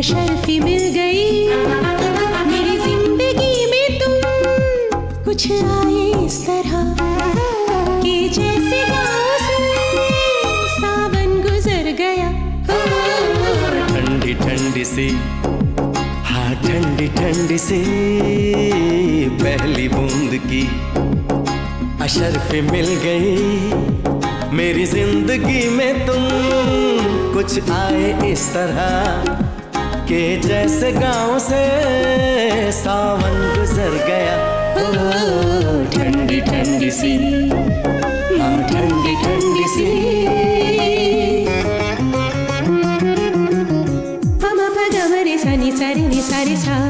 अशरफी मिल गई। मेरी ज़िंदगी में तुम कुछ आए इस तरह कि जैसे सावन गुजर गया। ठंडी ठंडी सी हाँ ठंडी ठंडी सी पहली बूंद की अशरफी मिल गई। मेरी ज़िंदगी में तुम कुछ आए इस तरह के जैसे गाँव से सावन गुजर गया। ठंडी ठंडी सी ठंडी ठंडी सी। हम प सनी सारी रे सा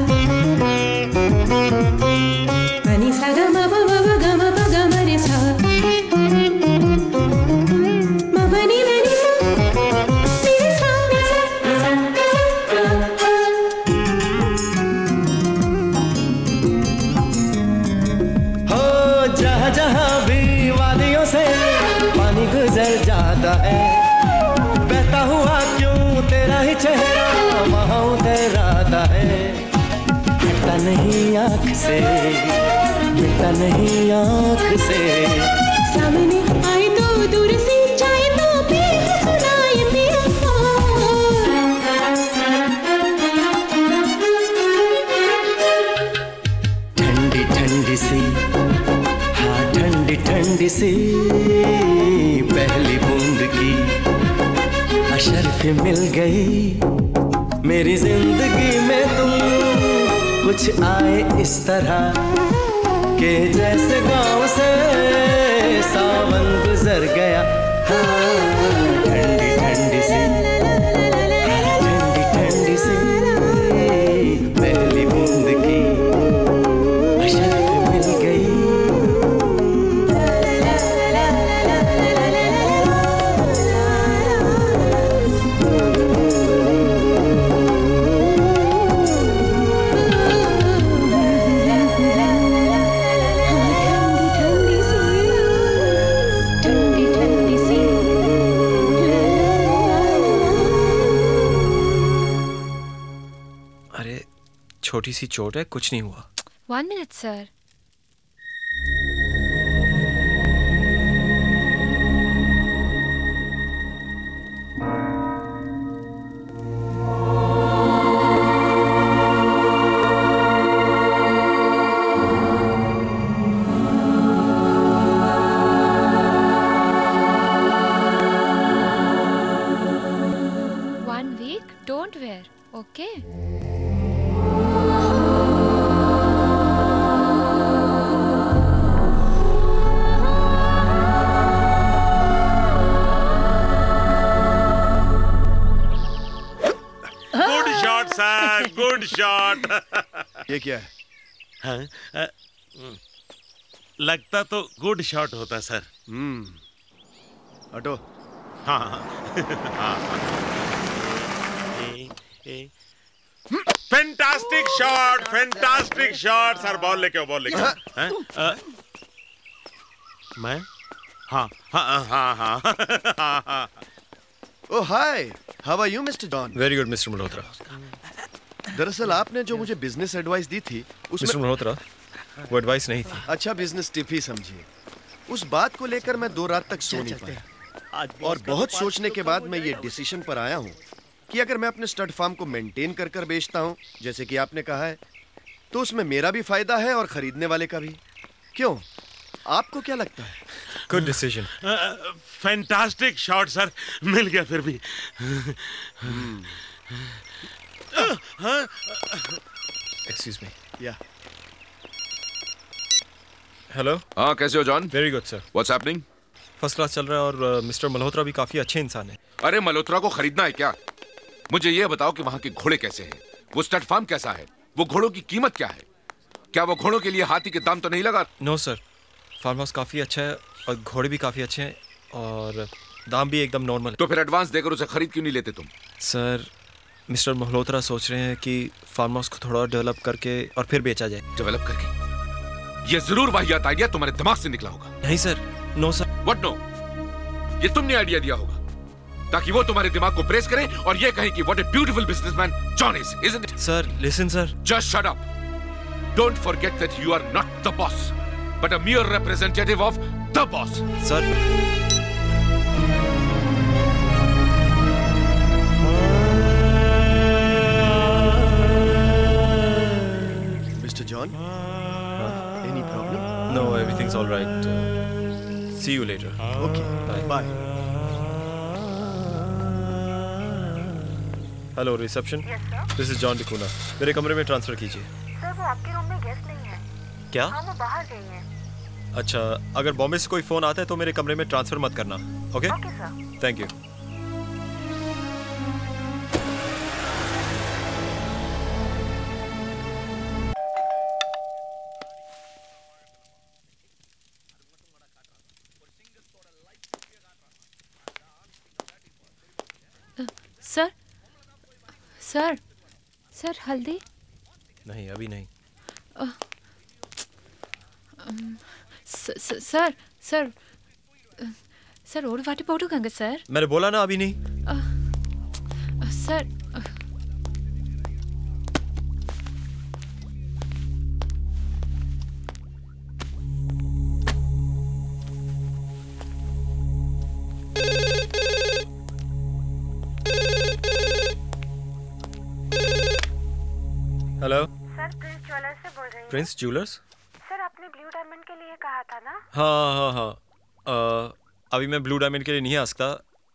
अशरफी मिल गई। मेरी ज़िंदगी में तुम कुछ आए इस तरह के जैसे गाँव से सावन गुजर गया। हाँ। छोटी सी चोट है कुछ नहीं हुआ वन मिनट sir. ये क्या है? हाँ, अ, लगता तो गुड शॉट होता सर। हम्म। हटो। हाँ हाँ। Fantastic shot fantastic shot sir ball लेके आओ बॉल लेके आओ हैं? मैं? हाँ हाँ हाँ हाँ हाँ हाँ ओ hi how are you mister Don very good mister Malhotra दरअसल आपने जो मुझे बिज़नेस एडवाइस दी थी उसमें मल्होत्रा वो एडवाइस नहीं थी। अच्छा बिज़नेस टिप ही समझिए। उस बात को लेकर मैं दो रात तक सो नहीं पाया। और बहुत सोचने के बाद मैं ये डिसीज़न पर आया हूँ कि अगर मैं अपने स्टड फार्म को मेंटेन कर कर बेचता हूँ जैसे कि आपने कहा है तो उसमें मेरा भी फ़ायदा है और खरीदने वाले का भी। क्यों? आपको क्या लगता है? Good decision fantastic shot sir मिल गया फिर भी। एक्सक्यूज मी या हेलो हाँ कैसे हो John? Very good sir what's happening first class चल रहा है और मिस्टर मल्होत्रा भी काफ़ी अच्छे इंसान है। अरे मल्होत्रा को खरीदना है क्या? मुझे ये बताओ कि वहाँ के घोड़े कैसे हैं। वो स्टड फार्म कैसा है? वो घोड़ों की कीमत क्या है? क्या वो घोड़ों के लिए हाथी के दाम तो नहीं लगा? नो सर फार्म हाउस काफ़ी अच्छा है और घोड़े भी काफ़ी अच्छे हैं और दाम भी एकदम नॉर्मल तो फिर एडवांस देकर उसे खरीद क्यों नहीं लेते तुम? सर मिस्टर मल्होत्रा सोच रहे हैं कि फार्म हाउस को थोड़ा डेवलप करके और फिर बेचा जाए। डेवलप करके? ये ज़रूर वाहियात आइडिया तुम्हारे दिमाग से निकला होगा। नहीं sir. No sir what no ये तुमने आइडिया दिया होगा ताकि वो तुम्हारे दिमाग को प्रेस करे और ये कहे कि what a beautiful businessman John is isn't it sir listen sir just shut up don't forget that you are not the boss but a mere representative of the boss. Sir John any problem No, everything's all right. Uh, see you later. Okay. Bye. Bye. Hello reception this is John D'Cunha मेरे कमरे में transfer कीजिए। Sir वो आपके room में guest नहीं है। क्या? हाँ वो बाहर गई हैं। अच्छा अगर बॉम्बे से कोई फ़ोन आता है तो मेरे कमरे में ट्रांसफ़र मत करना okay okay sir thank you sir sir sir हल्दी नहीं अभी नहीं। सर सर सर और वाटी पाउडर गंगा सर? मैंने बोला ना अभी नहीं। आ, sir hello sir Prince jewellers से बोल रही हूँ। प्रिंस ज्वेलर्स सर आपने ब्लू डायमंड के लिए कहा था ना? हाँ हाँ हाँ। अभी मैं ब्लू डायमंड के लिए नहीं आ सकता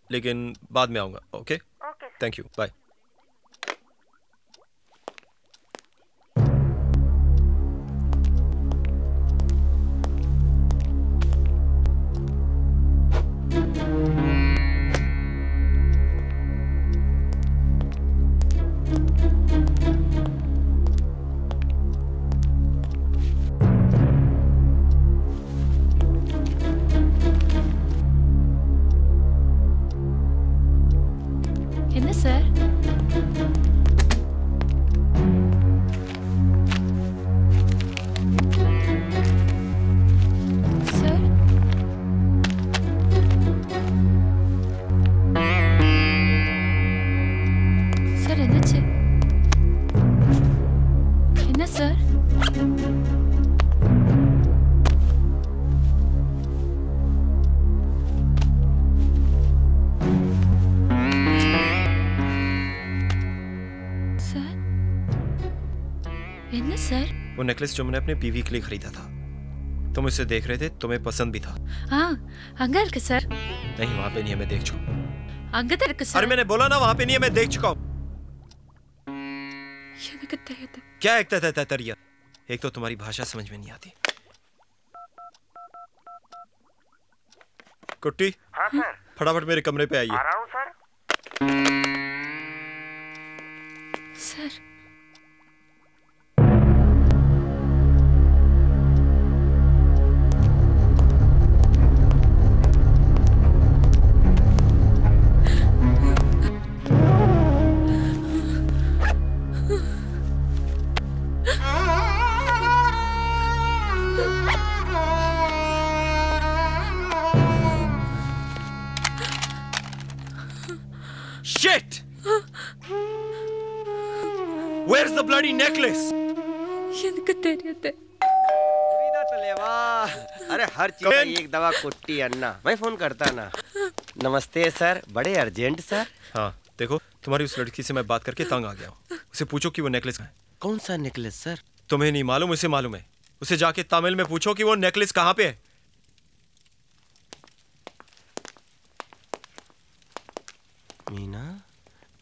लेकिन बाद में आऊँगा okay? Okay thank you bye ना सर वो नेकलेस जो मैंने अपने बीवी के लिए खरीदा था। तुम इसे देख रहे थे तो तुम्हें पसंद भी था। हाँ अंगल के सर नहीं वहाँ पे नहीं है मैं देख चुका अंकल के सर अरे मैंने बोला ना वहाँ पे नहीं है मैं देख चुका हूँ। क्या एक तरह तरिया? एक तो तुम्हारी भाषा समझ में नहीं आती। कुट्टी हाँ सर फटाफट मेरे कमरे पे आइए। आ रहा हूँ सर सर Mari necklace. ఎందుకు తెలియదే अरे हर चीज़ एक दवा कुट्टी अन्ना मैं फ़ोन करता ना नमस्ते सर बड़े अर्जेंट सर हाँ देखो तुम्हारी उस लड़की से मैं बात करके तंग आ गया हूँ। उसे पूछो कि वो नेकलेस कहाँ है। कौन सा नेकलेस सर तुम्हें नहीं मालूम उसे मालूम है। उसे जाके तमिल में पूछो कि वो नेकलेस कहाँ पे है।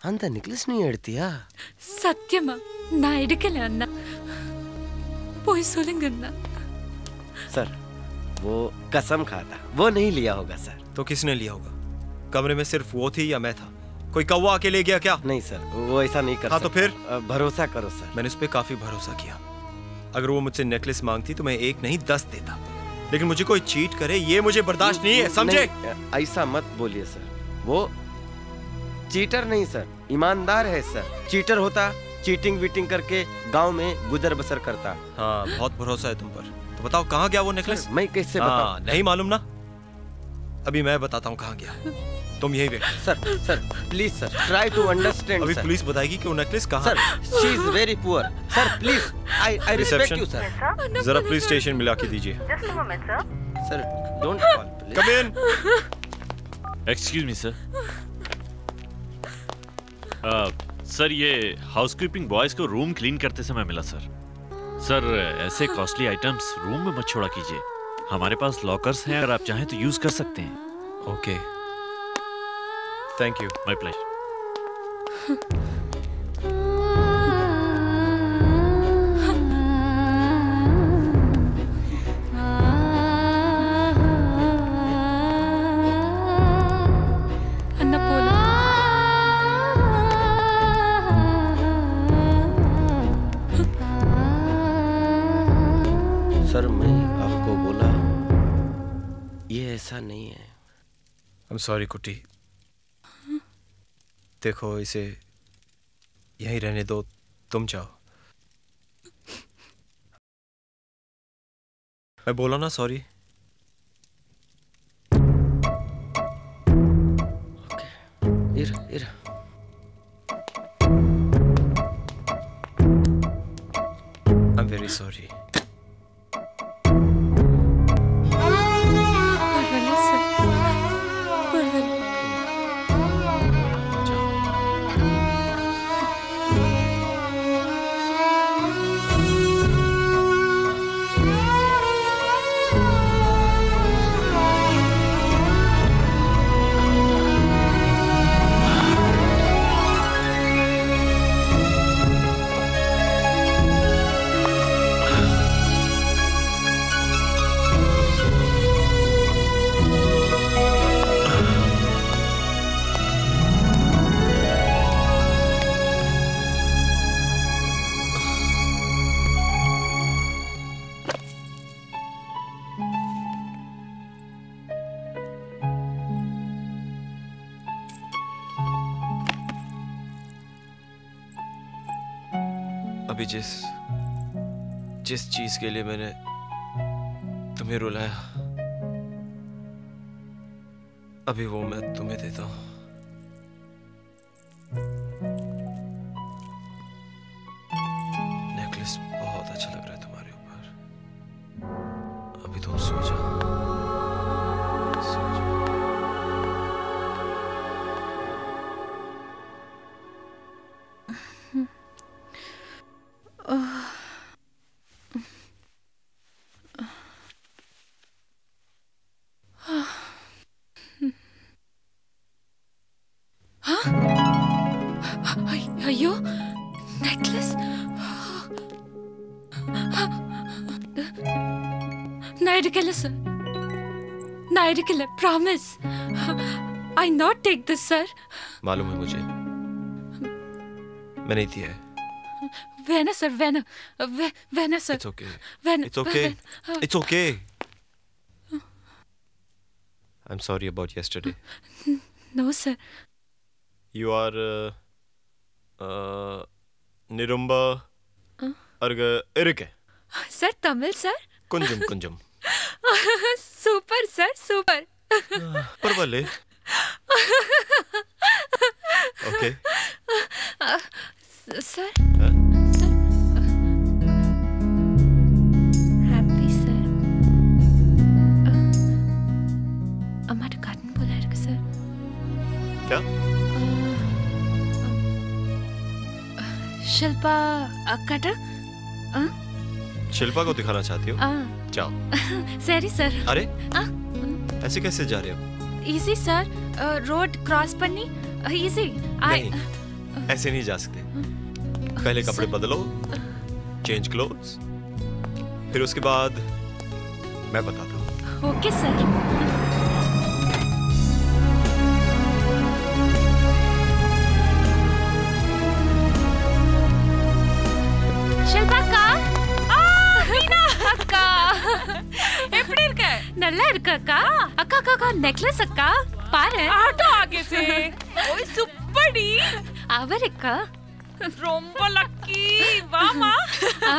அந்த நெக்லஸ் நீ எடுத்தியா சத்தியமா நான் எடுக்கல அண்ணா போய் சொல்லுங்க அண்ணா सर वो कसम खाता वो नहीं लिया होगा सर तो किसने लिया होगा कमरे में सिर्फ वो थी या मैं था कोई कौवा आके ले गया क्या नहीं सर वो ऐसा नहीं कर हाँ तो सकता। फिर अ, भरोसा करो सर मैंने उस पर काफी भरोसा किया अगर वो मुझसे नेकलेस मांगती तो मैं एक नहीं दस देता लेकिन मुझे कोई चीट करे ये मुझे बर्दाश्त नहीं है समझे नहीं, ऐसा मत बोलिए सर वो चीटर नहीं सर। ईमानदार है सर। चीटर होता चीटिंग वीटिंग करके गाँव में गुजर बसर करता। हाँ बहुत भरोसा है तुम पर। तो बताओ कहाँ गया वो नेकलेस? मैं कैसे हाँ, बताऊँ? नहीं मालूम ना। अभी मैं बताता हूँ कहाँ गया। तुम यही wait sir sir please sir try to understand अभी पुलिस बताएगी कि वो नेकलेस कहाँ sir she is very poor sir please I I respect you sir जरा पुलिस स्टेशन मिला के दीजिए। Just a moment sir sir don't call come in excuse me sir sir ये हाउसकीपिंग बॉयज़ को रूम क्लीन करते समय मिला sir. Sir ऐसे कॉस्टली आइटम्स रूम में मत छोड़ा कीजिए। हमारे पास लॉकर्स हैं अगर आप चाहें तो यूज़ कर सकते हैं। Okay thank you my pleasure ऐसा नहीं है। I'm सॉरी कुटी। देखो इसे यहीं रहने दो तुम जाओ। मैं बोला ना sorry uh uh. I am very जिस जिस चीज़ के लिए मैंने तुम्हें रुलाया अभी वो मैं तुम्हें देता हूँ। टेक दिस सर मालूम है मुझे। मैं दिया है। वेना सर वेना। वे, vena sir it's okay it's okay it's okay I am sorry about yesterday no sir you are निरुम्बा अर्ग इरिक सर तमिल सर कुंजम कुंजम सुपर सर सुपर परवले Okay. സർ हैप्पी सर बोला है क्या? शिल्पा कटर शिल्पा को दिखाना चाहती हो? जाओ। *laughs* सॉरी सर अरे? ऐसे कैसे जा रहे हो? इजी सर रोड क्रॉस पन्नी? इजी आई नहीं ऐसे नहीं जा सकते। पहले कपड़े बदलो चेंज क्लोथ्स फिर उसके बाद मैं बताता हूँ। ओके सर இருக்க நல்லா இருக்க அக்கா அக்கா அக்கா அக்கா நெக்லஸ் அக்கா பாரு ஆட்டோ ஆகே சே ஓய் சுப்படி அவர் அக்கா ரொம்ப லக்கி வாமா ஆ,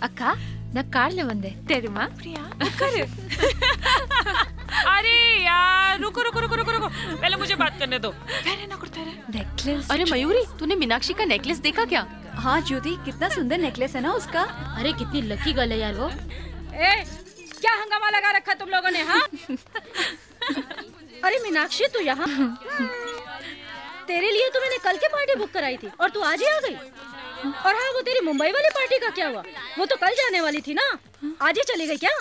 அக்கா நான் கார்ல வந்தேன் தெரியுமா प्रिया उठकर अरे यार रुको रुको रुको रुको रुको पहले मुझे बात करने दो नेकलेस अरे मयूरी तूने मीनाक्षी का नेकलेस देखा क्या हाँ ज्योति कितना सुंदर नेकलेस है ना उसका अरे कितनी लकी गर्ल है यार वो ए क्या हंगामा लगा रखा तुम लोगों ने हाँ? अरे मीनाक्षी, तू यहाँ? तेरे लिए तो मैंने कल की पार्टी बुक कराई थी, और तू आज ही आ गई। और हाँ वो तेरी मुंबई वाली पार्टी का क्या हुआ? वो तो कल जाने वाली थी ना? आज ही चली गई क्या?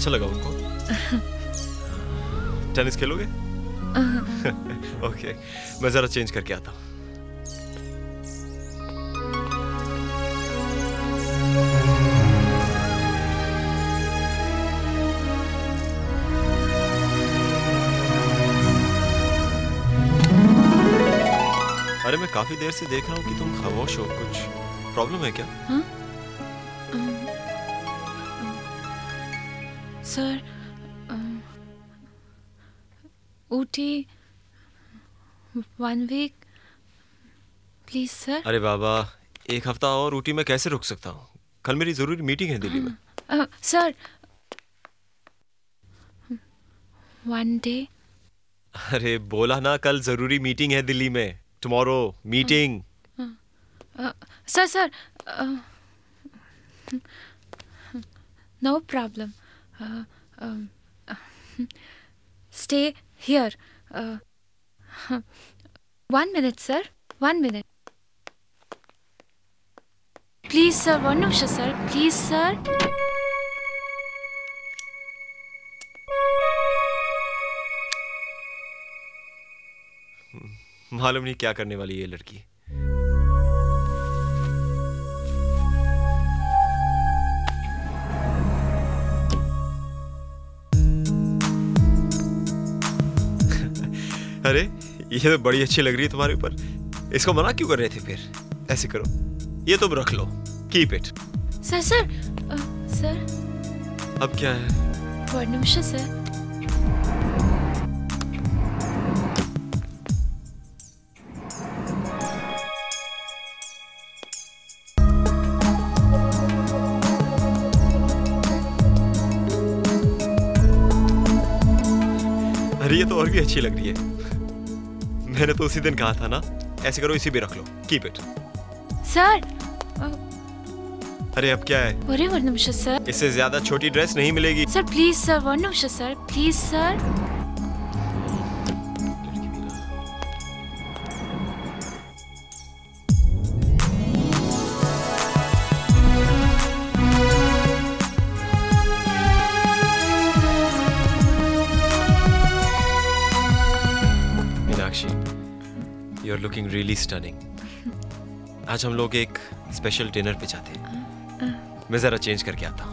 अच्छा लगा उनको। *laughs* टेनिस खेलोगे? *laughs* ओके मैं जरा चेंज करके आता हूँ। अरे मैं काफ़ी देर से देख रहा हूँ कि तुम खामोश हो कुछ प्रॉब्लम है क्या? Sir one week please sir अरे बाबा एक हफ़्ता और ऊटी में कैसे रुक सकता हूँ? कल मेरी ज़रूरी मीटिंग है दिल्ली में। सर वन डे अरे बोला ना कल ज़रूरी मीटिंग है दिल्ली में। Tomorrow meeting sir sir no problem stay here One minute, sir. One minute. Please, sir. One minute, sir. Please, sir. मालूम नहीं क्या करने वाली है लड़की अरे ये तो बड़ी अच्छी लग रही है तुम्हारे ऊपर। इसको मना क्यों कर रहे थे फिर? ऐसे करो। ये तुम रख लो। Keep it sir sir sir. अब क्या है? वर्णमिश्र सर। ये तो और भी अच्छी लग रही है। मैंने तो उसी दिन कहा था ना ऐसे करो इसी भी रख लो। कीप इट सर अरे अब क्या है? अरे वर्णम सर इससे ज़्यादा छोटी ड्रेस नहीं मिलेगी। Sir please sir वर्णम sir please sir you are looking really stunning आज हम लोग एक स्पेशल डिनर पे जाते हैं। मैं जरा चेंज करके आता हूँ।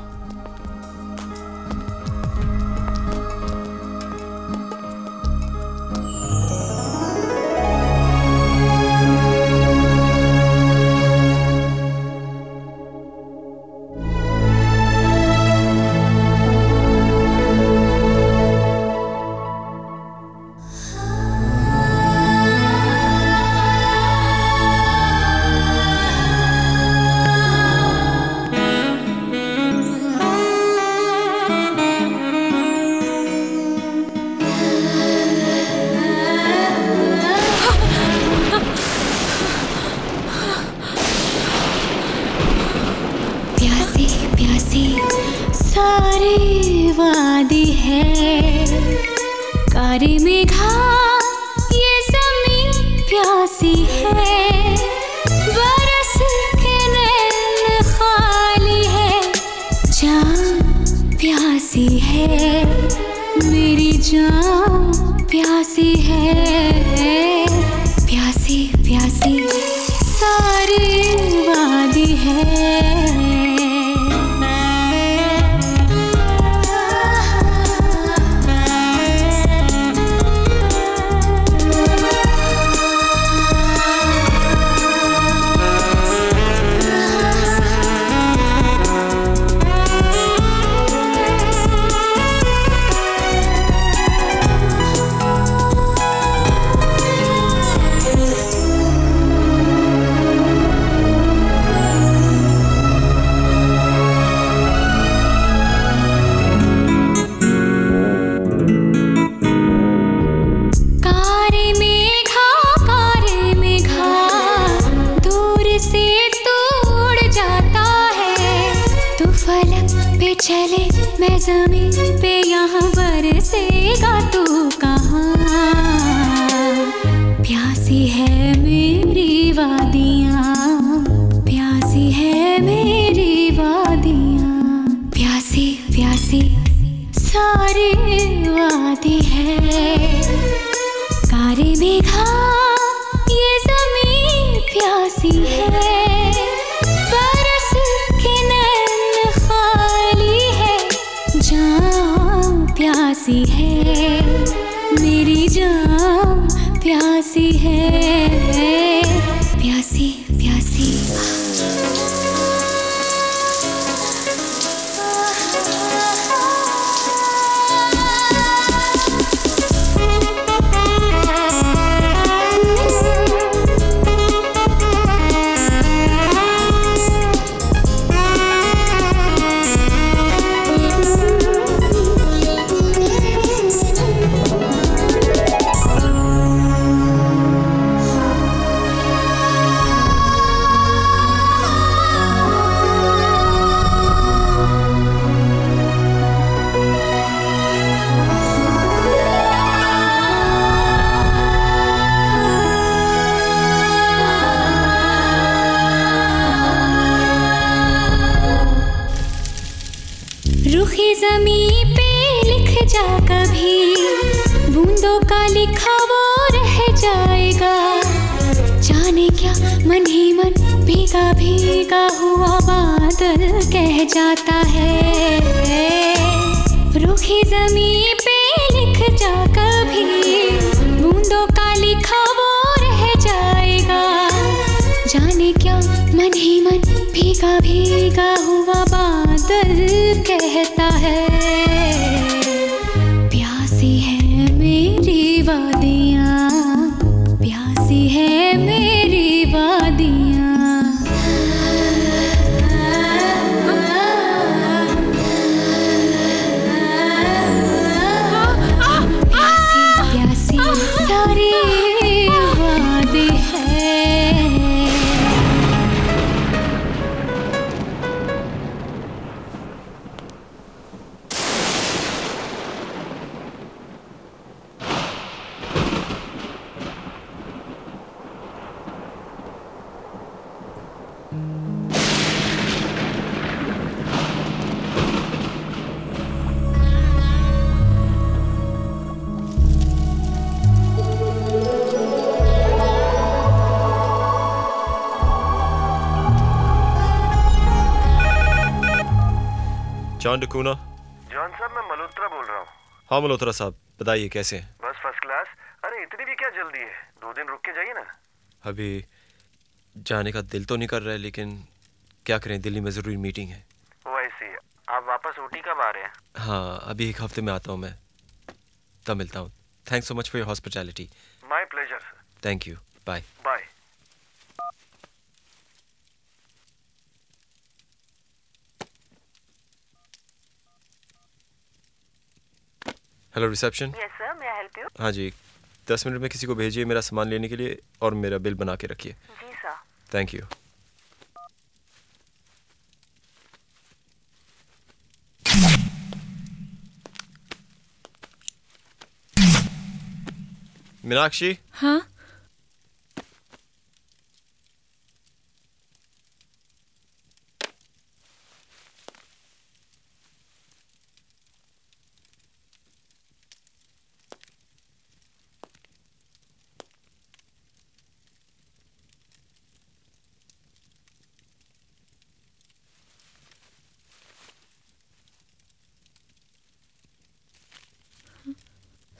मन ही मन भीगा भीगा हुआ बादल कह जाता है। रुखी जमी पे लिख जा कभी, बूंदों का लिखा वो रह जाएगा। जाने क्या मन ही मन भीगा भीगा हुआ बादल कहता है। जॉन डकूना जॉन साहब मैं मल्होत्रा बोल रहा हूँ। हाँ मल्होत्रा साहब बताइए कैसे? हैं बस फ़र्स्ट क्लास अरे इतनी भी क्या जल्दी है? दो दिन रुक के जाइए ना। अभी जाने का दिल तो नहीं कर रहा है लेकिन क्या करें दिल्ली में ज़रूरी मीटिंग है। वो ऐसी आप वापस ऊटी कब आ रहे हैं? हाँ अभी एक हफ़्ते में आता हूँ मैं। तब मिलता हूँ। Thanks so much for your hospitality my pleasure thank you bye bye hello reception yes sir मैं हेल्प यू हाँ जी। दस मिनट में किसी को भेजिए मेरा सामान लेने के लिए और मेरा बिल बना के रखिए। जी सर थैंक यू मीनाक्षी? हाँ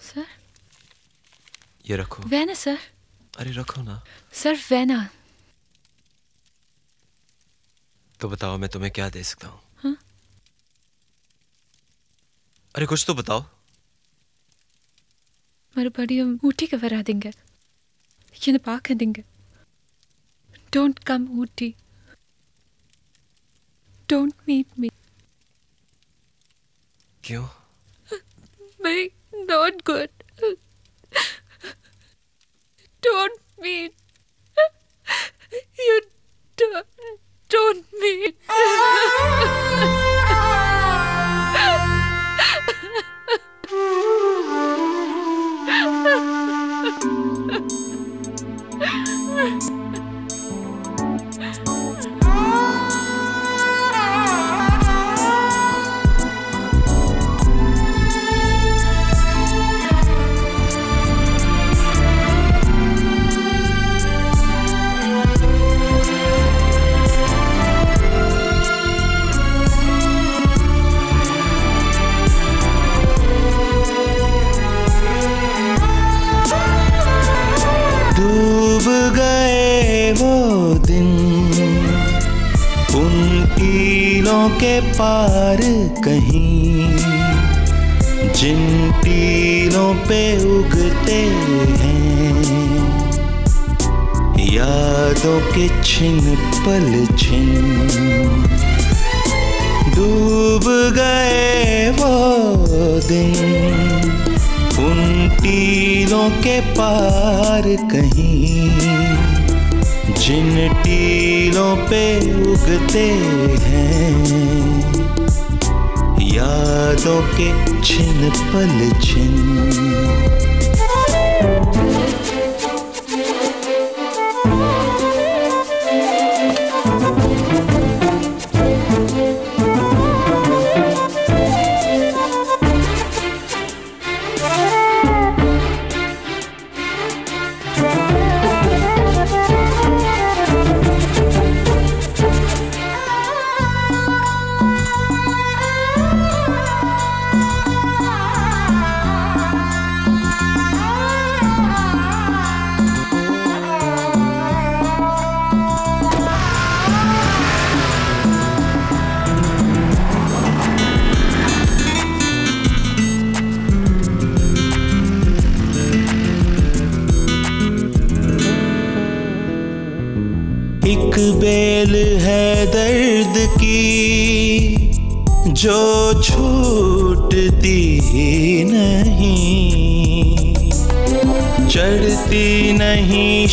सर ये रखो वैन है सर अरे रखो ना सर वैना तो बताओ मैं तुम्हें क्या दे सकता हूँ हाँ? अरे कुछ तो बताओ மறுபடியும் ஊட்டிக்கு வராதீங்க என்னை பார்க்காதீங்க don't come Ooty don't meet me क्यों my not good don't mean. You don't, don't mean. *laughs* के पार कहीं, जिन टीलों पे उगते हैं, यादों के छिन पल छिन। डूब गए वो दिन, उन टीलों के पार कहीं जिन टीलों पे उगते हैं। यादों के छिन पल छिन।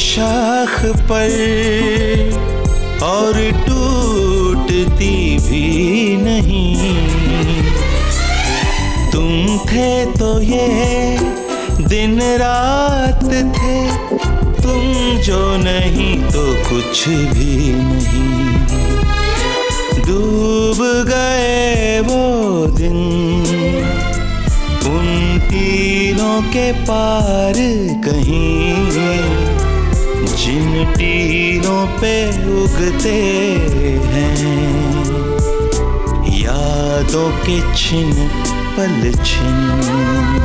शाख पर और टूटती भी नहीं। तुम थे तो ये दिन रात थे, तुम जो नहीं तो कुछ भी नहीं। डूब गए वो दिन उन तीनों के पार कहीं। टीलों पे उगते हैं। यादों के छिन पल छिन।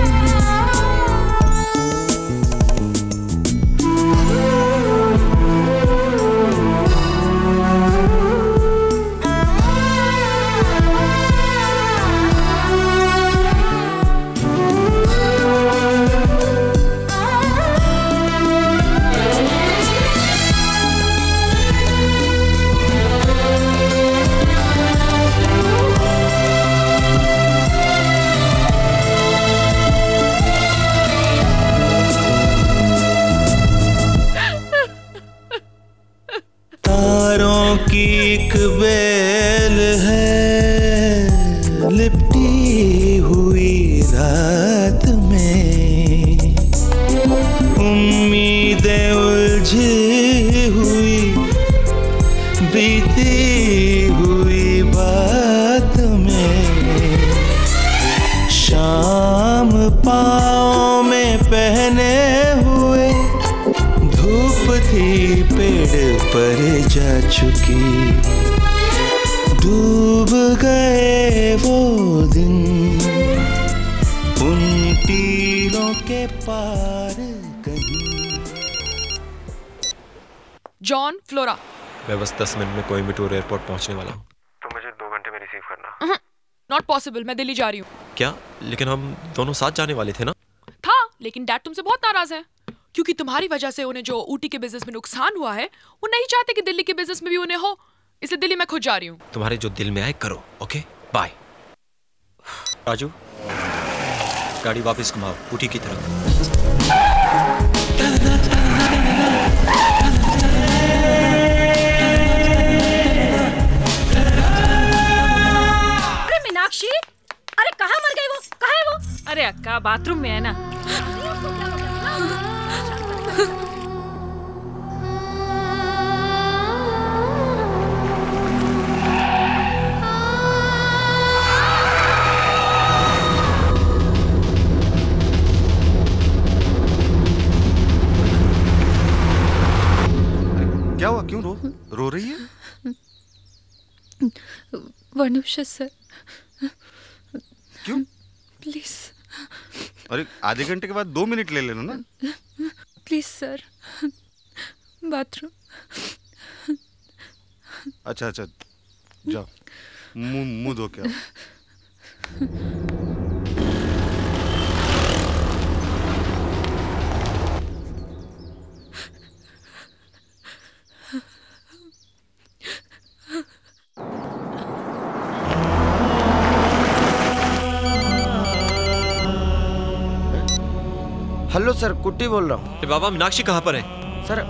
पर जा चुकी। डूब गए वो दिन। उन टीलों के पार कहीं। John Flora. मैं बस दस मिनट में कोयम्बटूर एयरपोर्ट पहुँचने वाला हूँ। तो मुझे दो घंटे में रिसीव करना। नॉट पॉसिबल मैं दिल्ली जा रही हूँ। क्या? लेकिन हम दोनों साथ जाने वाले थे ना? था लेकिन डैड तुमसे बहुत नाराज़ है। क्योंकि तुम्हारी वजह से उन्हें जो ऊटी के बिज़नेस में नुकसान हुआ है वो नहीं चाहते कि दिल्ली के बिज़नेस में भी उन्हें हो। इसलिए दिल्ली मैं खुद जा रही हूँ। तुम्हारे जो दिल में आए करो ओके बाय राजू गाड़ी वापस घुमाओ ऊटी की तरफ़। अरे मीनाक्षी अरे कहाँ मर गई वो? कहाँ है वो? अरे अक्का बाथरूम में है ना। क्या हुआ? क्यों रो रो रही है? वनुषा सर। क्यों? प्लीज़। अरे आधे घंटे के बाद दो मिनट ले लेना ना। Please sir. बाथरूम। अच्छा अच्छा। जाओ। मुँह मुँह धो के हेलो सर कुट्टी बोल रहा हूँ। बाबा मीनाक्षी कहाँ पर है? सर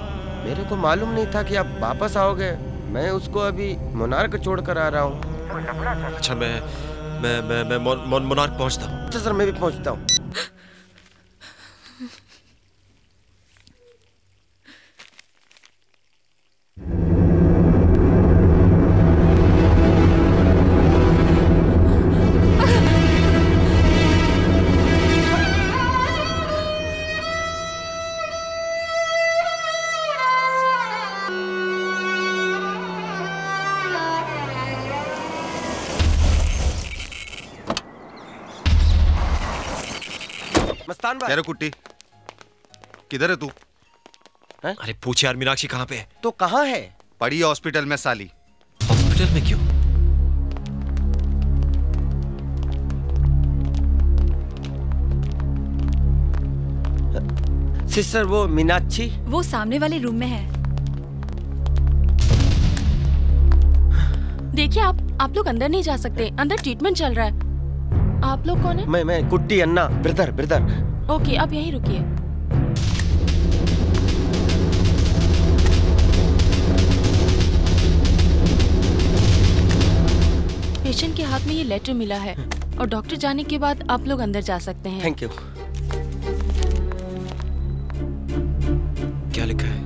मेरे को मालूम नहीं था कि आप वापस आओगे। मैं उसको अभी मोनार्क छोड़ कर आ रहा हूँ। अच्छा मैं मैं मैं मैं मोन, मोन, मोनार्क पहुँचता हूँ। अच्छा सर मैं भी पहुँचता हूँ। कह रहे कुट्टी किधर है तू? है? अरे पूछ यार मीनाक्षी कहाँ पे है? तो कहाँ है? पड़ी हॉस्पिटल में साली। हॉस्पिटल में क्यों? सिस्टर वो मीनाक्षी? वो सामने वाले रूम में है। देखिए आप आप लोग अंदर नहीं जा सकते। अंदर ट्रीटमेंट चल रहा है। आप लोग कौन है? मैं मैं कुट्टी अन्ना। Brother brother. ओके आप यहीं रुकिए। पेशेंट के हाथ में ये लेटर मिला है और डॉक्टर जाने के बाद आप लोग अंदर जा सकते हैं। थैंक यू क्या लिखा है?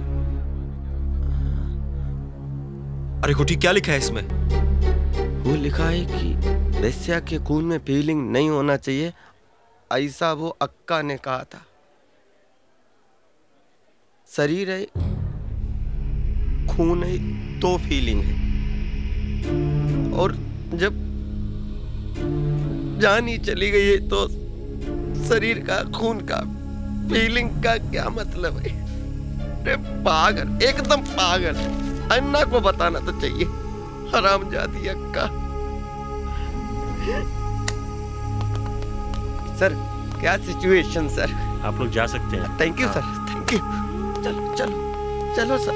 अरे कुटी क्या लिखा है इसमें? वो लिखा है कि वेश्या के खून में फीलिंग नहीं होना चाहिए ऐसा वो अक्का ने कहा था। शरीर है, खून है तो फीलिंग है। और जब जान ही चली गई है तो शरीर का, खून का फीलिंग का क्या मतलब है? अरे पागल, एकदम पागल। अन्ना को बताना तो चाहिए। हराम जाती अक्का। सर क्या सिचुएशन सर? आप लोग जा सकते हैं। Thank you sir thank you चलो चलो चलो सर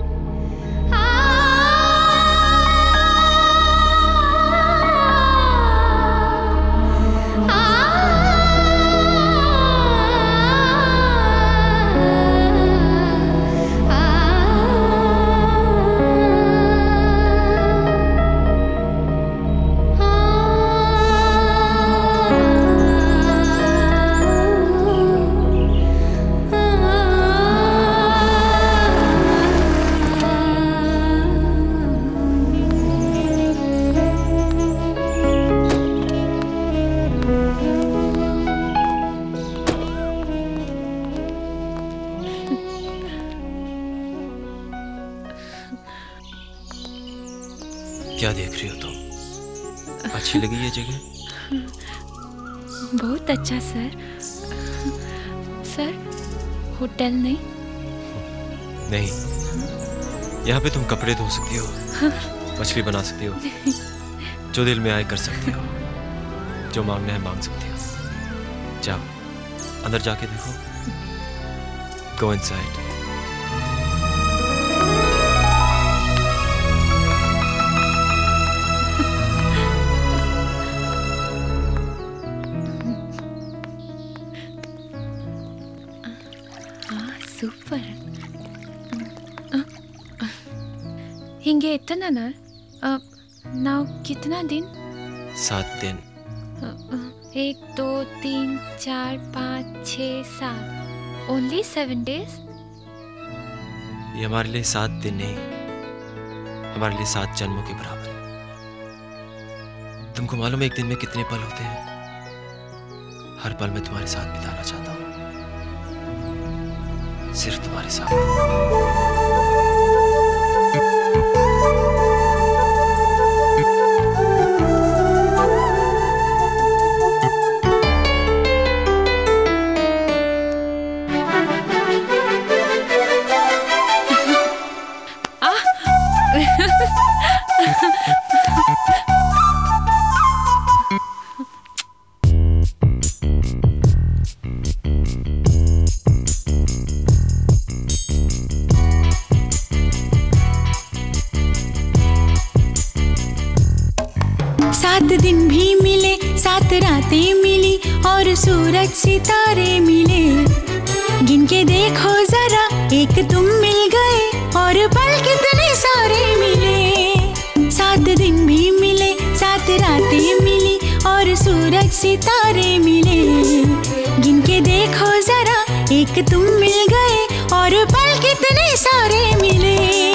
कपड़े धो सकती हो। मछली बना सकती हो। जो दिल में आए कर सकती हो। जो मांगना है मांग सकती हो। जाओ, अंदर जाके देखो। गो इनसाइड सेवन डेज़ ये हमारे लिए सात दिन नहीं, हमारे लिए सात जन्मों के बराबर है। तुमको मालूम है एक दिन में कितने पल होते हैं? हर पल मैं तुम्हारे साथ बिताना चाहता हूँ। सिर्फ़ तुम्हारे साथ। रातें मिली और सूरज सितारे मिले। गिन के देखो जरा, एक तुम मिल गए और पल कितने सारे मिले। सात दिन भी मिले, सात रातें मिली और सूरज सितारे मिले। गिन के देखो जरा, एक तुम मिल गए और पल कितने सारे मिले।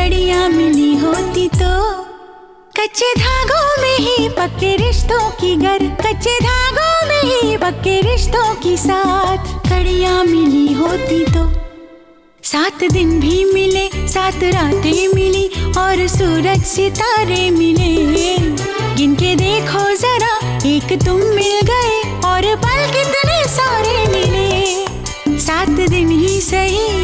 लड़ियाँ मिली होती तो। कच्चे धागों में ही पक्के रिश्तों की घर। कच्चे धागों में ही पक्के रिश्तों की साथ। कड़ियाँ मिली होती तो। सात दिन भी मिले, सात रातें मिली और सूरज सितारे मिले। गिन के देखो जरा, एक तुम मिल गए और पल कितने सारे मिले। सात दिन ही सही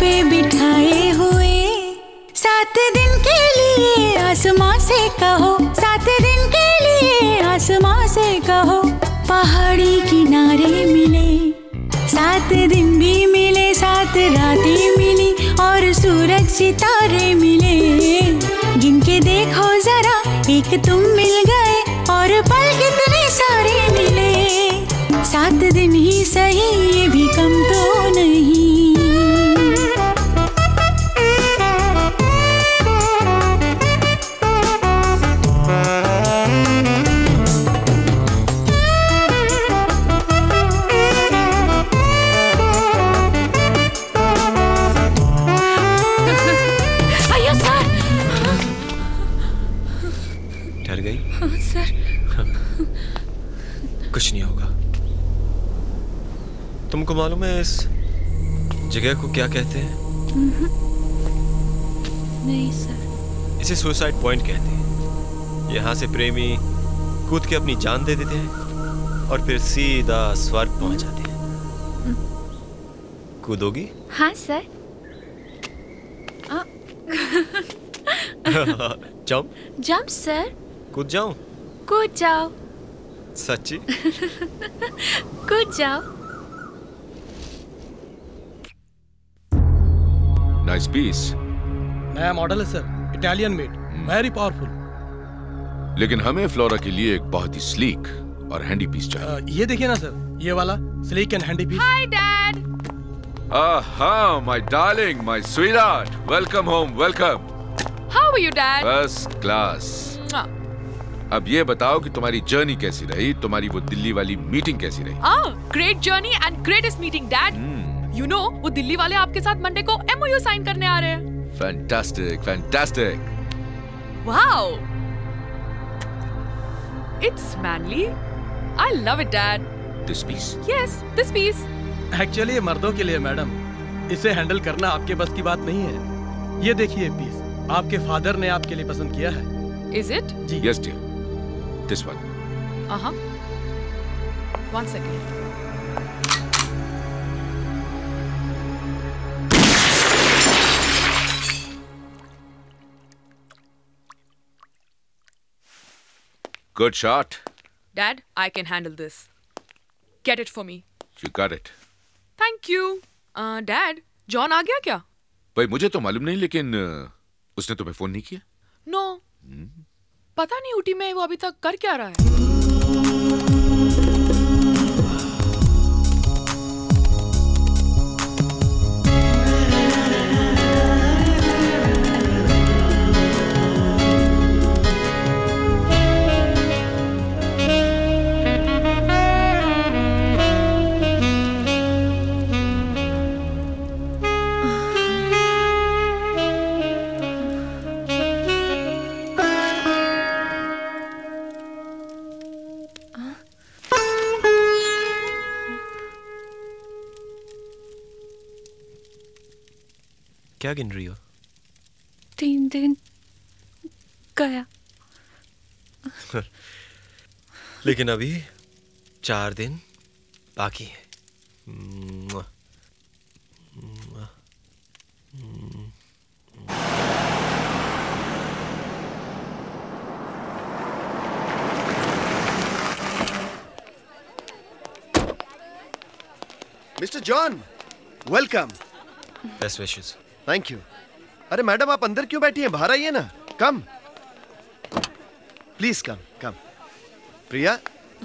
पे बिठाए हुए। सात दिन के लिए आसमां से कहो। सात दिन के लिए आसमां से कहो। पहाड़ी किनारे मिले। सात दिन भी मिले, सात रातें मिली और सूरज सितारे मिले। गिन के देखो जरा, एक तुम मिल मालूम इस जगह को क्या कहते हैं? नहीं सर। इसे सुसाइड पॉइंट कहते हैं। यहाँ से प्रेमी कूद के अपनी जान दे देते हैं और फिर सीधा स्वर्ग पहुँच जाते हैं कूदोगी? हाँ सर। Jump *laughs* jump sir. कूद जाऊँ? कूद जाओ। सच्ची? *laughs* कूद जाओ। नाइस पीस नया मॉडल है sir Italian made very powerful लेकिन हमें फ्लोरा के लिए एक बहुत ही स्लीक और हैंडी पीस चाहिए। आ, ये देखिए ना सर ये वाला sleek and handy piece hi dad aha my darling my sweetheart welcome home welcome how are you dad first class अब ये बताओ कि तुम्हारी जर्नी कैसी रही? तुम्हारी वो दिल्ली वाली मीटिंग कैसी रही? Great journey and greatest meeting meeting, you know वो दिल्ली वाले आपके साथ मंडे को एमओयू साइन करने आ रहे हैं। Fantastic fantastic wow it's manly I love it dad this piece yes this piece actually ये मर्दों के लिए मैडम। इसे हैंडल करना आपके बस की बात नहीं है। ये देखिए पीस आपके फादर ने आपके लिए पसंद किया है। Is it ji. Yes dear this one Uh-huh. One second. Good shot. Dad, I can handle this. Get it for me. You got it. Thank you. Uh, Dad, John आ गया क्या? भाई मुझे तो मालूम नहीं लेकिन उसने तुम्हें फ़ोन नहीं किया No. Hmm? पता नहीं ऊटी में वो अभी तक कर क्या रहा है क्या गिन रही हो? तीन दिन गया। लेकिन अभी चार दिन बाकी है। Mister John welcome. Best wishes thank you अरे मैडम आप अंदर क्यों बैठी हैं? बाहर आइए ना। कम प्लीज़ कम कम प्रिया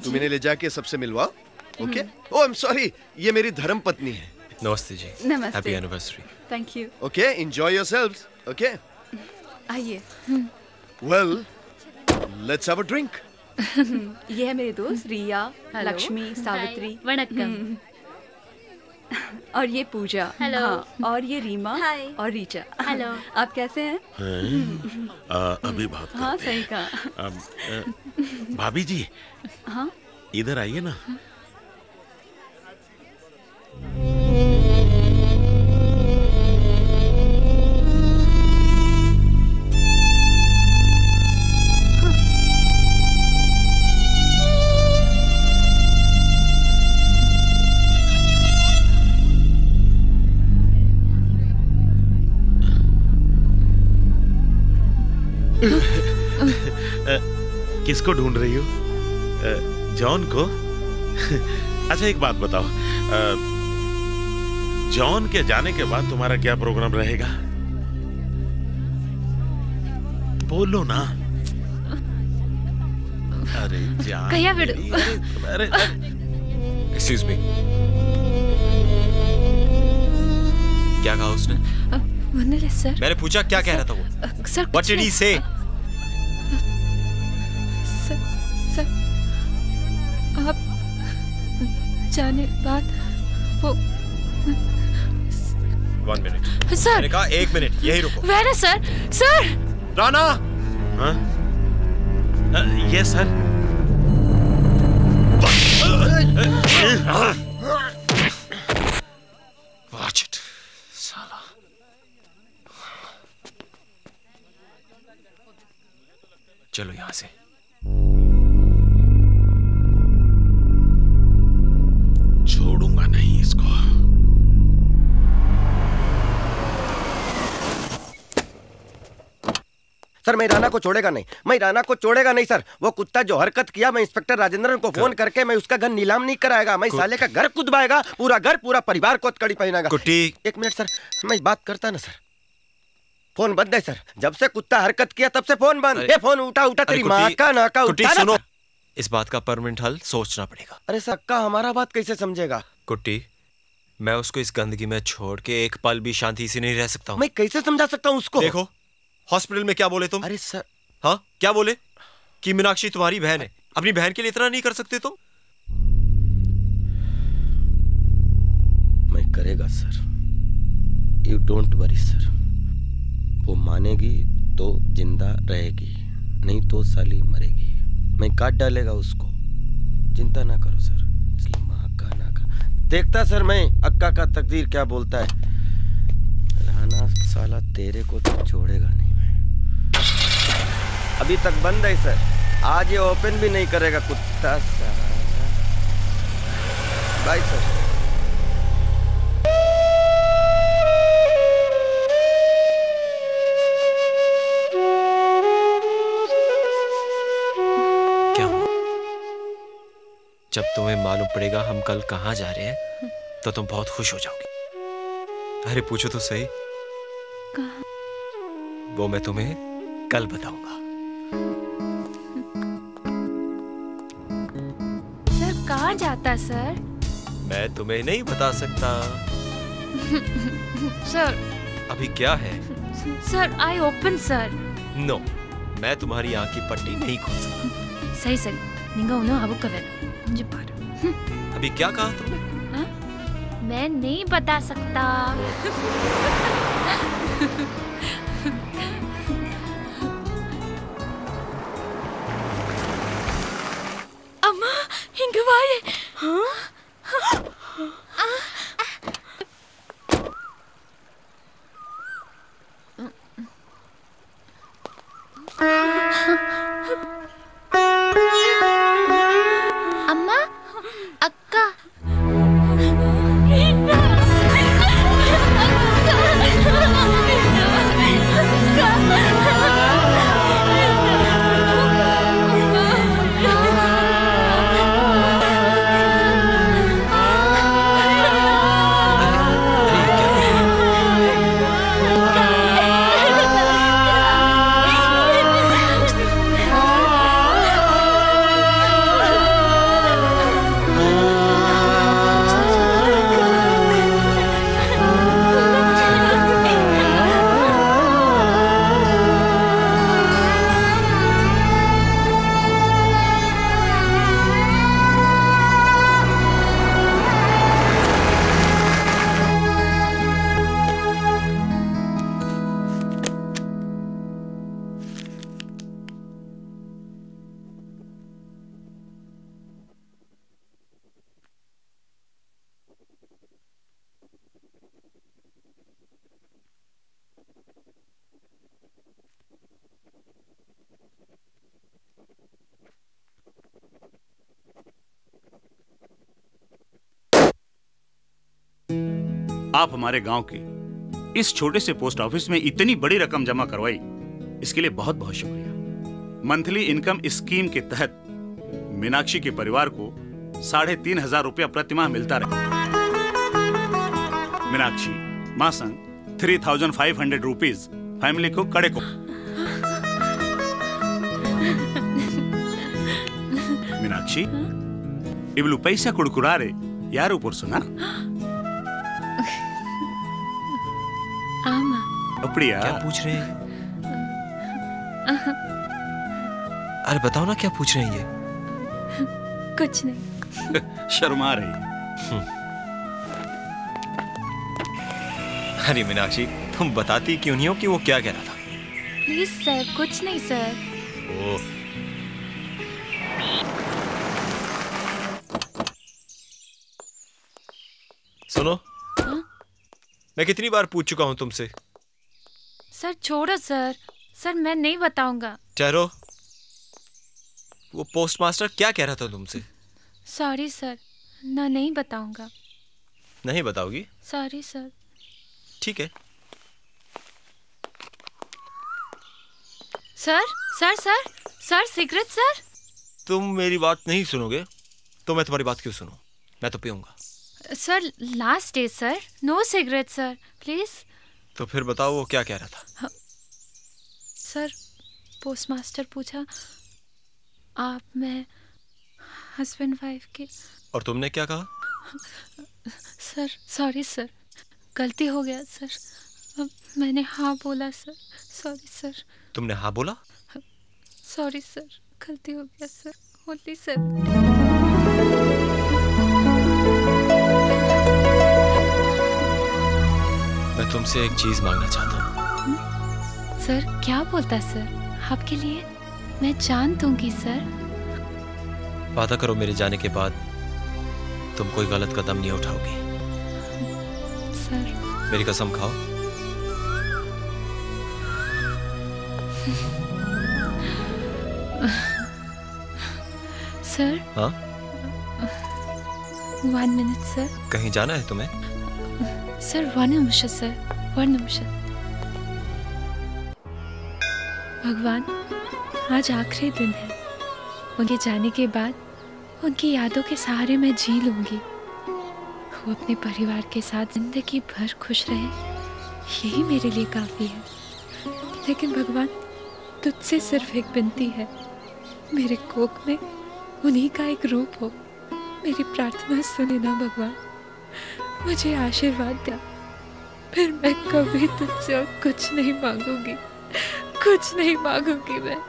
तुम इन्हें ले जाके सबसे मिलवाओ okay oh I am sorry ये मेरी धर्म पत्नी है। नमस्ते जी। नमस्ते। Happy anniversary thank you okay enjoy yourselves okay आइए। Well let's have a drink ये है मेरे दोस्त रिया लक्ष्मी सावित्री। वणक्कम। *laughs* और ये पूजा हेलो। हाँ, और ये रीमा हाय। और रीचा हेलो। *laughs* आप कैसे हैं है? अभी बात करते हाँ सही कहा भाभी जी हाँ इधर आइए ना *laughs* किसको ढूंढ रही हो? जॉन को? *laughs* अच्छा एक बात बताओ। जॉन के जाने के बाद तुम्हारा क्या प्रोग्राम रहेगा? बोलो ना। अरे जान कहिया बिडू अरे एक्सक्यूज मी क्या कहा उसने? वंदना सर। मैंने पूछा क्या कह रहा था वो? Sir What did he say? जाने बाद वो वन मिनट सर। मैंने कहा एक मिनट यही रुको। वेर है सर सर राणा! हाँ? ये सर Watch it. साला। चलो यहाँ से। सर मैं राना को छोड़ेगा नहीं। मैं राना को छोड़ेगा नहीं सर। वो कुत्ता जो हरकत किया मैं इंस्पेक्टर राजेंद्रन को फ़ोन करके मैं उसका घर नीलाम नहीं कराएगा मैं साले का घर कुदवाएगा पूरा घर पूरा परिवार को कड़ी पहनाएगा। एक मिनट सर। मैं बात करता ना सर। फ़ोन बंद है सर। जब से कुत्ता हरकत किया तब से फ़ोन बंद। ये फ़ोन उठा उठा तेरी माँ का नाका उठा सुनो। इस बात का परमानेंट हल सोचना पड़ेगा। अरे सर का हमारा बात कैसे समझेगा? कुट्टी मैं उसको इस गंदगी में छोड़ के एक पल भी शांति से नहीं रह सकता हूँ। मैं कैसे समझा सकता हूँ उसको? देखो हॉस्पिटल में क्या बोले तुम? अरे सर। हाँ क्या बोले? कि मीनाक्षी तुम्हारी बहन है। अपनी बहन के लिए इतना नहीं कर सकते तुम? मैं करेगा sir. You don't worry sir. वो मानेगी तो ज़िंदा रहेगी नहीं तो साली मरेगी। मैं काट डालेगा उसको। चिंता ना करो सर। माँ ना का। देखता सर मैं अक्का का तकदीर क्या बोलता है। राना साला तेरे को तो छोड़ेगा नहीं। अभी तक बंद है सर आज ये ओपन भी नहीं करेगा कुत्ता साला बाय सर क्या जब तुम्हें मालूम पड़ेगा हम कल कहाँ जा रहे हैं तो तुम बहुत खुश हो जाओगी। अरे पूछो तो सही। वो मैं तुम्हें कल बताऊँगा। कहाँ जाता सर? मैं तुम्हें नहीं बता सकता। *laughs* सर। अभी क्या है? Sir I open sir. No मैं तुम्हारी आँख की पट्टी नहीं खोल सकता। सही सर। निगा उन्हें हवक मुझे पार *laughs* अभी क्या कहा तुमने? हाँ? मैं नहीं बता सकता। oh. *laughs* அம்மா இங்க வாயே. அம்மா आप हमारे गाँव के इस छोटे से पोस्ट ऑफ़िस में इतनी बड़ी रकम जमा करवाई, इसके लिए बहुत बहुत शुक्रिया। मंथली इनकम स्कीम के तहत मीनाक्षी के परिवार को साढ़े तीन हज़ार रुपया प्रतिमाह मिलता रहे। मीनाक्षी माँ संग three thousand five hundred rupees family को कड़े को। मीनाक्षी इवलू पैसा कुड़कुड़ारे यार ऊपर सुना। அப்படியா क्या पूछ रहे हैं अरे बताओ ना क्या पूछ रहे हैं ये कुछ नहीं *laughs* शर्मा रही अरे मीनाक्षी तुम बताती क्यों नहीं हो कि वो क्या कह रहा था प्लीज सर कुछ नहीं सर ओ सुनो मैं कितनी बार पूछ चुका हूं तुमसे सर छोड़ो सर। सर मैं नहीं बताऊँगा। ठहरो वो पोस्टमास्टर क्या कह रहा था तुमसे? सॉरी सर ना नहीं बताऊँगा। नहीं बताओगी? सॉरी सर ठीक है। Sir sir sir sir cigarette sir तुम मेरी बात नहीं सुनोगे तो मैं तुम्हारी बात क्यों सुनूं? मैं तो पीऊँगा। Sir last day sir no cigarette sir please तो फिर बताओ वो क्या कह रहा था? सर पोस्टमास्टर पूछा आप मैं हस्बैंड वाइफ के और तुमने क्या कहा? सर सॉरी सर गलती हो गया सर अब मैंने हाँ बोला सर सॉरी सर तुमने हाँ बोला? सॉरी सर गलती हो गया सर ओनली सर मैं तुमसे एक चीज़ मांगना चाहता हूँ। सर क्या बोलता सर? आपके लिए मैं जान दूँगी सर। वादा करो मेरे जाने के बाद तुम कोई गलत कदम नहीं उठाओगी। सर। मेरी कसम खाओ। सर। हाँ? वन मिनट सर कहीं जाना है तुम्हें? सर वर्णमुष सर वर्णमुष भगवान, आज आखिरी दिन है। उनके जाने के बाद, उनकी यादों के सहारे मैं जी लूँगी। वो अपने परिवार के साथ ज़िंदगी भर खुश रहे, यही मेरे लिए काफ़ी है। लेकिन भगवान, तुझसे सिर्फ़ एक बिनती है। मेरे कोख में उन्हीं का एक रूप हो। मेरी प्रार्थना सुने ना भगवान। मुझे आशीर्वाद दिया फिर मैं कभी तुझसे और कुछ नहीं मांगूँगी। कुछ नहीं मांगूँगी मैं।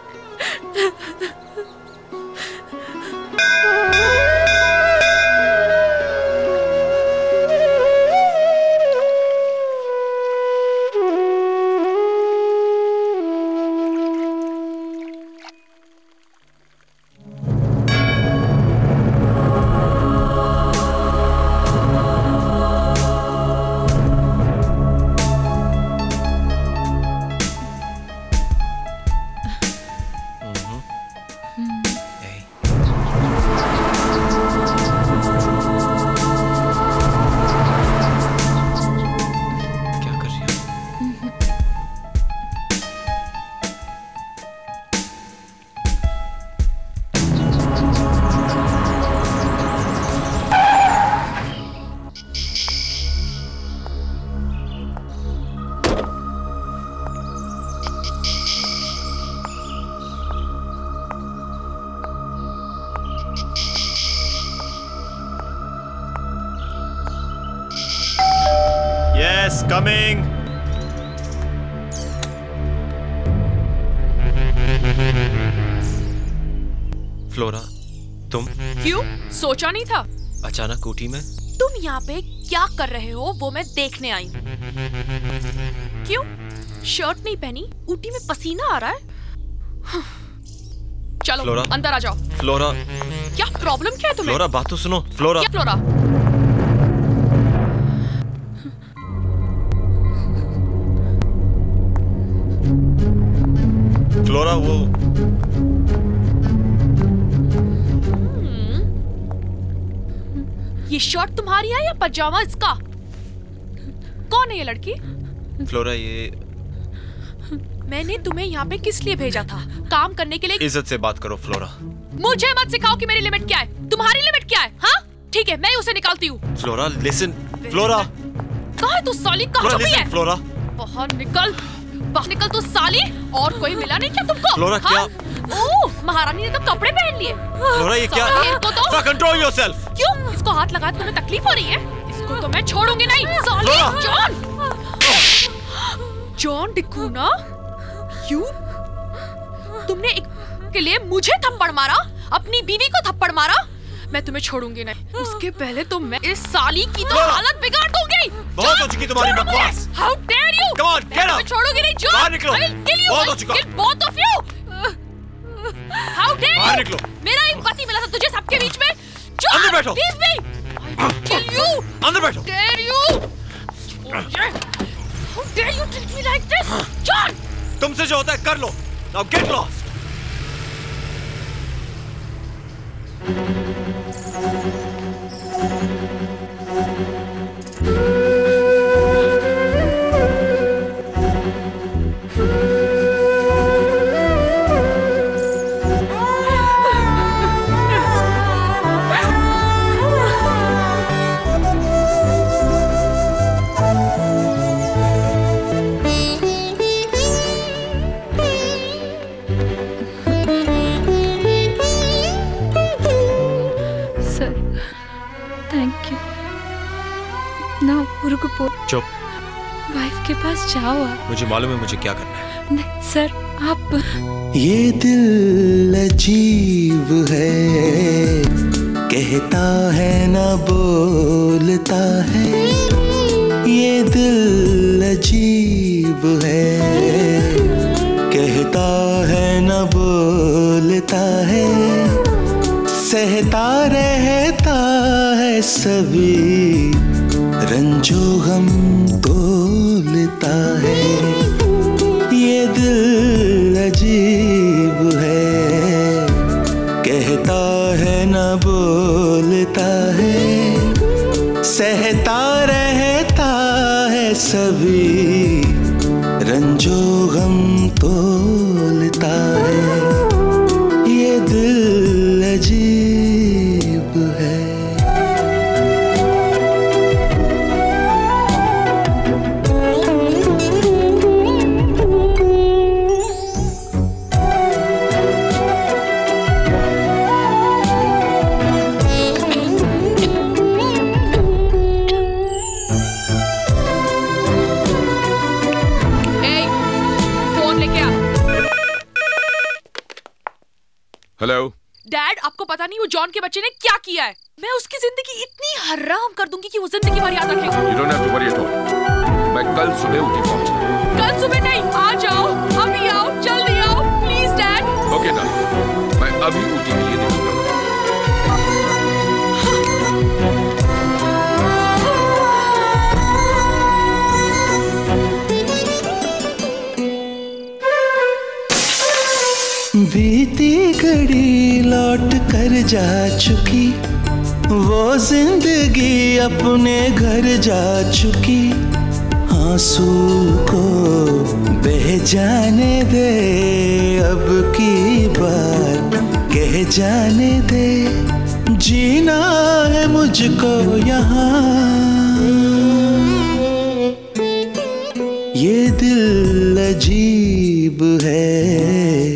ऊटी में? तुम यहाँ पे क्या कर रहे हो वो मैं देखने आई हूँ। क्यों? शर्ट नहीं पहनी? ऊटी में पसीना आ रहा है? चलो फ्लोरा। अंदर आ जाओ। फ्लोरा? क्या प्रॉब्लम क्या है तुम्हें? फ्लोरा बात तो सुनो। फ्लोरा? क्या फ्लोरा? पजामा इसका कौन है ये लड़की? फ्लोरा ये मैंने तुम्हें यहाँ पे किस लिए भेजा था? काम करने के लिए इज़्ज़त से बात करो फ्लोरा मुझे मत सिखाओ कि मेरी लिमिट क्या है। तुम्हारी लिमिट क्या है हाँ? ठीक है मैं उसे निकालती हूँ। फ्लोरा लिसन फ्लोरा कहा है तू साली? कहाँ छुपी है? फ्लोरा बाहर निकल। बाहर निकल तू साली। और कोई मिला नहीं क्या तुमको? फ्लोरा, हाँ? ओह महारानी ने तो कपड़े पहन लिए। फ्लोरा ये क्या तो कंट्रोल योरसेल्फ क्यों? इसको हाथ लगा तुम्हें तकलीफ़ हो रही है? इसको तो मैं छोड़ूँगी नहीं साली! जॉन जॉन डिकूना यू तुमने एक के लिए मुझे थप्पड़ मारा अपनी बीवी को थप्पड़ मारा मैं तुम्हें छोड़ूँगी नहीं उसके पहले तो मैं इस साली की तो हालत बिगाड़ दूँगी बहुत हो चुकी तुम्हारी बकवास। How dare you Come on, get out! छोड़ूँगी नहीं जॉन बाहर निकलो। बहुत हो चुका। kill both of you. How dare बाहर निकलो। मेरा एक पति मिला था तुझे सबके बीच में जॉन अंदर बैठो। leave me. Kill you. अंदर बैठो Dare you? How dare you treat me like this? John! तुमसे जो होता है कर लो now get lost sir wife के पास जाओ आप। मुझे मालूम है मुझे क्या करना है। नहीं सर आप ये दिल अजीब है कहता है ना बोलता है। ये दिल अजीब है कहता है न बोलता है। सहता रहता है सभी रंजो गम तोलता है। पता नहीं वो जॉन के बच्चे ने क्या किया है। मैं उसकी ज़िंदगी इतनी हराम कर दूँगी कि वो ज़िंदगी भर याद रखेगा। मैं कल सुबह उठी पहुँच कल सुबह नहीं आ जाओ अभी आओ जल्दी आओ प्लीज़ डैड ओके ना मैं अभी उठी के लिए निकलता घड़ी लौट कर जा चुकी। वो ज़िंदगी अपने घर जा चुकी। आँसू को बह जाने दे, अब की बात कह जाने दे। जीना है मुझको यहाँ। ये दिल अजीब है।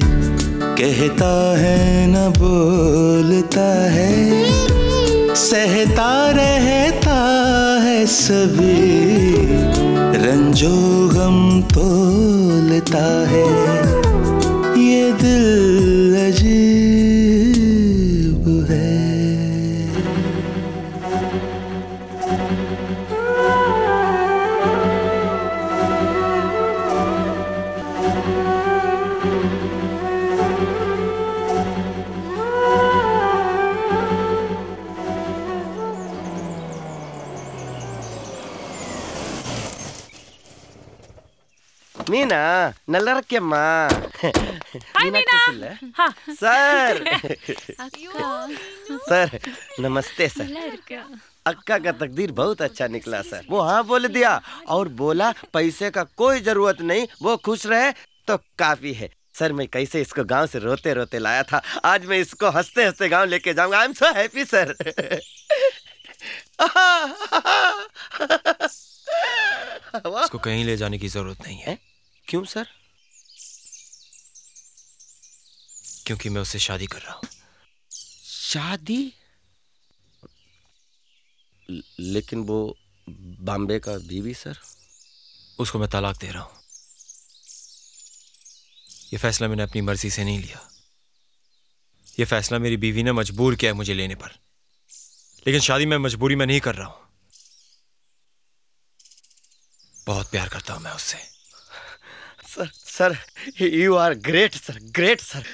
कहता है न बोलता है। सहता रहता है सभी। रंजो गम तोलता है। ನಲ್ಲರಕ್ಕೆಮ್ಮ ಮೀನಾ ಕುಶಲ? सर सर नमस्ते सर अक्का का तकदीर बहुत अच्छा निकला सर वो हाँ बोल दिया और बोला पैसे का कोई जरूरत नहीं वो खुश रहे तो काफी है सर मैं कैसे इसको गांव से रोते रोते लाया था आज मैं इसको हंसते हंसते गांव लेके जाऊंगा I am so happy sir इसको कहीं ले जाने की जरूरत नहीं है क्यों सर? क्योंकि मैं उससे शादी कर रहा हूँ। शादी? लेकिन वो बॉम्बे का बीवी सर। उसको मैं तलाक दे रहा हूँ। ये फैसला मैंने अपनी मर्ज़ी से नहीं लिया। ये फैसला मेरी बीवी ने मजबूर किया है मुझे लेने पर। लेकिन शादी मैं मजबूरी में नहीं कर रहा हूँ। बहुत प्यार करता हूँ मैं उससे। Sir sir you are great sir great sir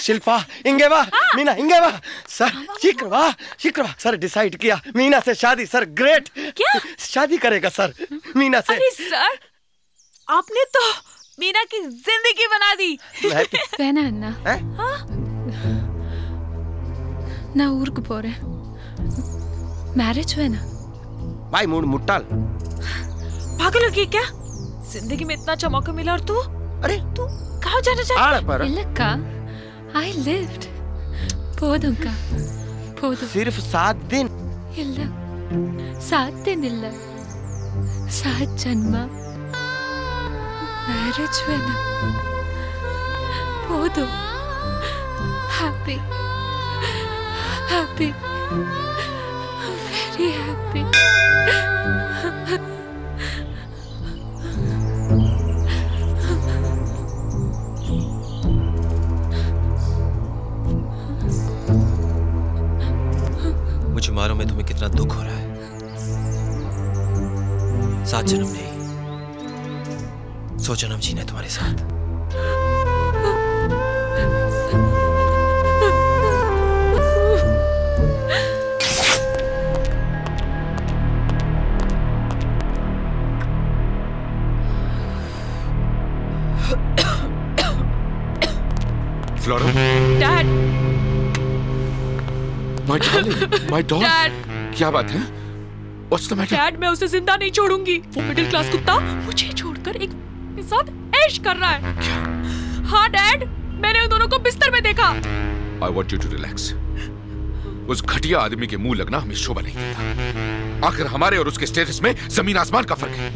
Shilpa इंगे वाह मीना इंगे वाह सर शिक्रवा शिक्रवा सर डिसाइड किया मीना से शादी सर ग्रेट क्या शादी करेगा सर मीना से अरे सर आपने तो मीना की ज़िंदगी बना दी कहना अन्ना ना ऊर्ग पोरे मैरिज हुए ना भाई मूड मुट्टल पागल हो गई क्या जिंदगी में इतना अच्छा मौका मिला और तू अरे तू कहाँ जाना चाहती आड़ पर இல்லக்கா ஐ லிவ்ட் போதும்க்கா போதும் सिर्फ सात दिन இல்ல சாத் தின் இல்ல சாத் ஜன்மா மேரேஜ் வேணாம் போதும் ஹாப்பி ஹாப்பி வெரி ஹாப்பி मुझे मालूम है तुम्हें कितना दुख हो रहा है। सात जन्म नहीं सौ जन्म जीने तुम्हारे साथ। Flora dad my darling my dog dad क्या बात है? व्हाट्स द मैटर डैड मैं उसे ज़िंदा नहीं छोड़ूँगी। वो मिडिल क्लास कुत्ता मुझे छोड़कर एक के साथ ऐश कर रहा है। क्या? हाँ डैड मैंने उन दोनों को बिस्तर में देखा। I want you to relax उस घटिया आदमी के मुँह लगना हमें शोभा नहीं देता। आखिर हमारे और उसके स्टेटस में ज़मीन आसमान का फ़र्क है।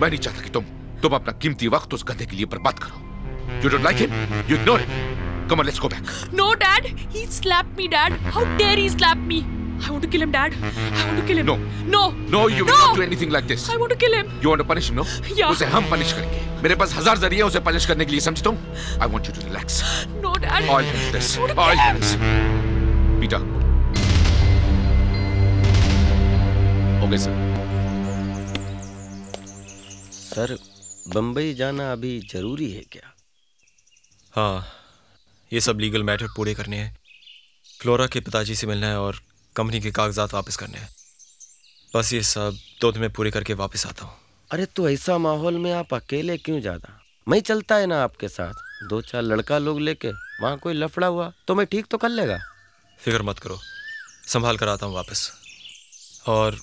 मैं नहीं चाहता कि तुम तुम अपना कीमती वक्त उस गंदे के लिए बर्बाद करो। You don't like him you ignore him come on let's go back No, Dad. He slapped me, Dad. How dare he slap me? I want to kill him, Dad. I want to kill him. No. No. No, you will No. not do anything like this. I want to kill him. You want to punish him, no? Yeah. उसे हम punish करेंगे मेरे पास हज़ार ज़रिए हैं उसे punish करने के लिए समझ तुम I want you to relax No, Dad. I'll handle this. I want to I'll kill handle this. Peter. Okay sir sir Bombay जाना अभी ज़रूरी है क्या हाँ ये सब लीगल मैटर पूरे करने हैं। फ्लोरा के पिताजी से मिलना है और कंपनी के कागजात वापस करने हैं। बस ये सब दो दिन में पूरे करके वापस आता हूँ। अरे तो ऐसा माहौल में आप अकेले क्यों जाना मैं चलता है ना आपके साथ। दो चार लड़का लोग लेके वहाँ कोई लफड़ा हुआ तो मैं ठीक तो कर लेगा। फ़िक्र मत करो। संभाल कर आता हूँ वापस। और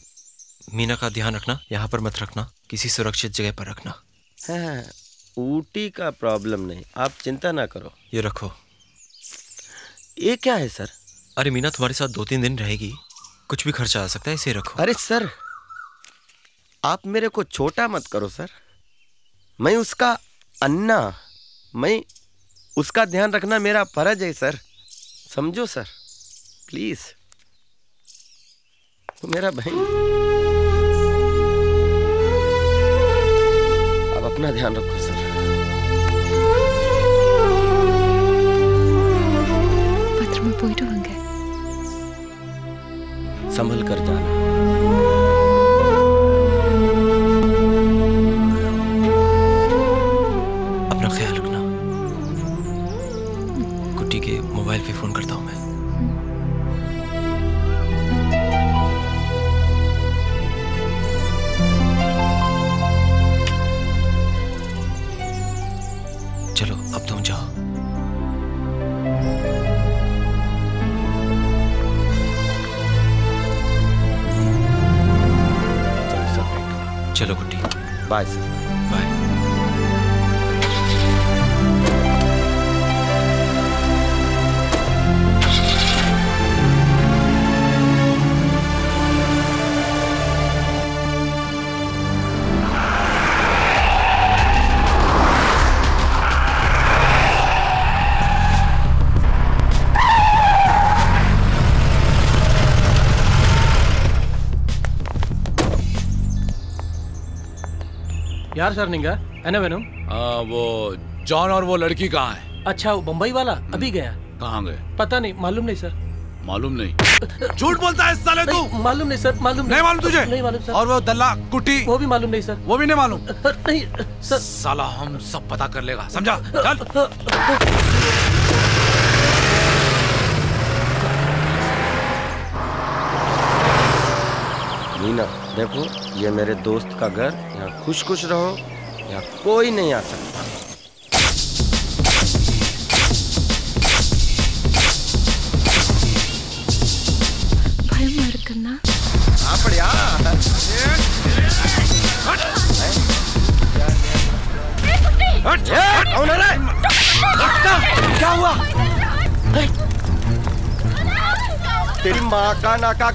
मीना का ध्यान रखना यहाँ पर मत रखना किसी सुरक्षित जगह पर रखना। हाँ ऊटी का प्रॉब्लम नहीं। आप चिंता ना करो। ये रखो। ये क्या है सर? अरे मीना तुम्हारे साथ दो तीन दिन रहेगी। कुछ भी खर्चा आ सकता है इसे रखो। अरे सर आप मेरे को छोटा मत करो सर। मैं उसका अन्ना मैं उसका ध्यान रखना मेरा फ़र्ज़ है सर। समझो सर प्लीज़। तो मेरा भाई आप अपना ध्यान रखो सर। संभल कर जाना। यार सर निंगा। है ना वेनु? हाँ वो जॉन और वो लड़की कहाँ है? अच्छा वो बम्बई वाला? अभी गया? कहाँ गए? पता नहीं मालूम नहीं सर। मालूम नहीं। झूठ बोलता है साले तू। मालूम नहीं सर मालूम नहीं मालूम तुझे? नहीं मालूम सर। और वो दल्ला कुट्टी वो भी मालूम नहीं सर। वो भी नहीं मालूम? नहीं सर। साला हम सब पता कर लेगा। समझा? चल। मीना देखो ये मेरे दोस्त का घर यहाँ खुश खुश रहो यहाँ कोई नहीं आ सकता।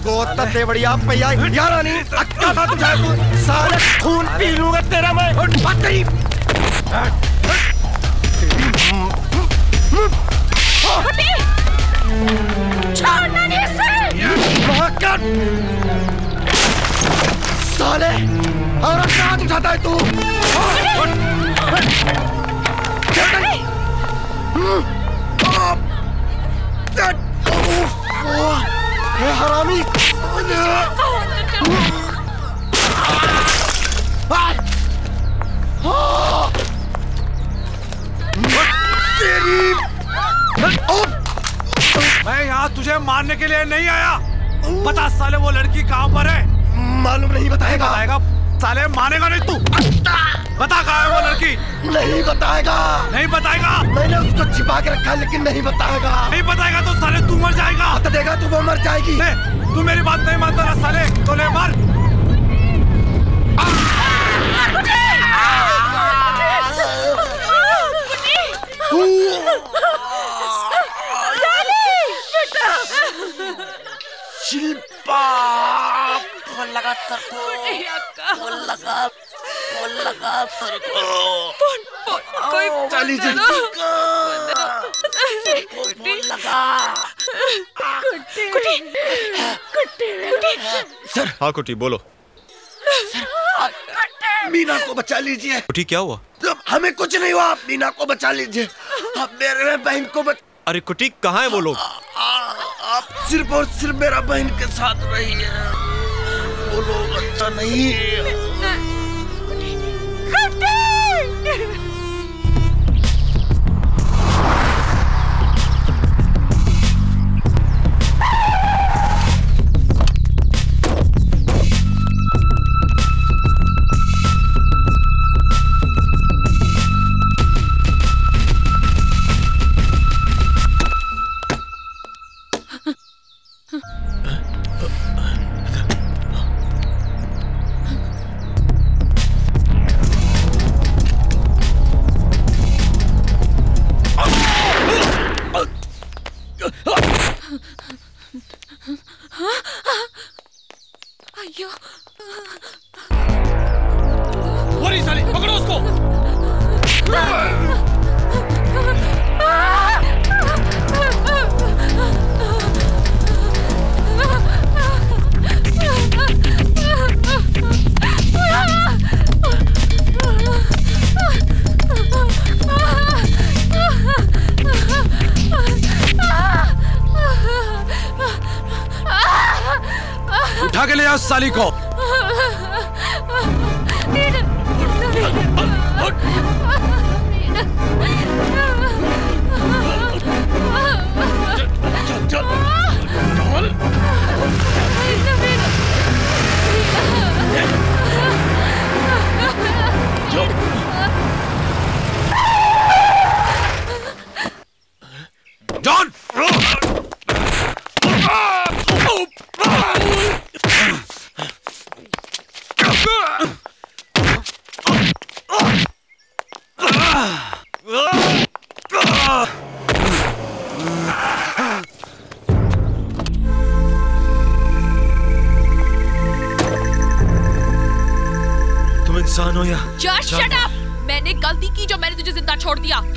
गोद ते बढ़िया पैया यार नहीं अक्का था तुझे तू। साले खून पी लूँगा तेरा मैं। बात करी छोड़ना नहीं साले और कहाँ उठाता है तू। हरामी। Ah! मारने के लिए नहीं आया। बता साले वो लड़की कहाँ पर है? मालूम नहीं बताएगा। साले मानेगा नहीं तू। बता कहा वो लड़की? नहीं बताएगा। नहीं बताएगा? मैंने उसको छिपा के रखा लेकिन नहीं बताएगा। नहीं बताएगा तो साले तू मर जाएगा। बता देगा तो वो मर जाएगी। तू मेरी बात नहीं मानता ना साले तो ले मर। शिल्पा लगा सर को। फ़ोन लगा लगा सर को। फ़ोन फ़ोन कोई चली फ़ोन जल्दी करो। फ़ोन लगा। कुटी कुटी कुटी सर। हाँ कुटी बोलो। मीना को बचा लीजिए। कुटी क्या हुआ? जब हमें कुछ नहीं हुआ आप मीना को बचा लीजिए। आप मेरे बहन को बच... अरे कुटी कहाँ है वो लोग? आप सिर्फ़ और सिर्फ़ मेरा बहन के साथ रहिए। वो लोग अच्छा नहीं अयो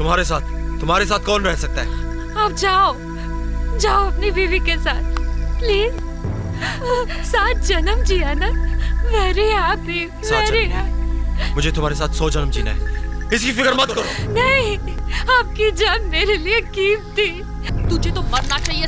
तुम्हारे साथ? तुम्हारे साथ कौन रह सकता है? आप जाओ। जाओ अपनी बीवी के साथ। प्लीज़। सात जन्म जिया ना। वेरी हैप्पी वेरी मुझे तुम्हारे साथ सौ जन्म जीना है। इसकी फ़िक्र मत करो। नहीं। आपकी जान मेरे लिए कीमती। तुझे तो मरना चाहिए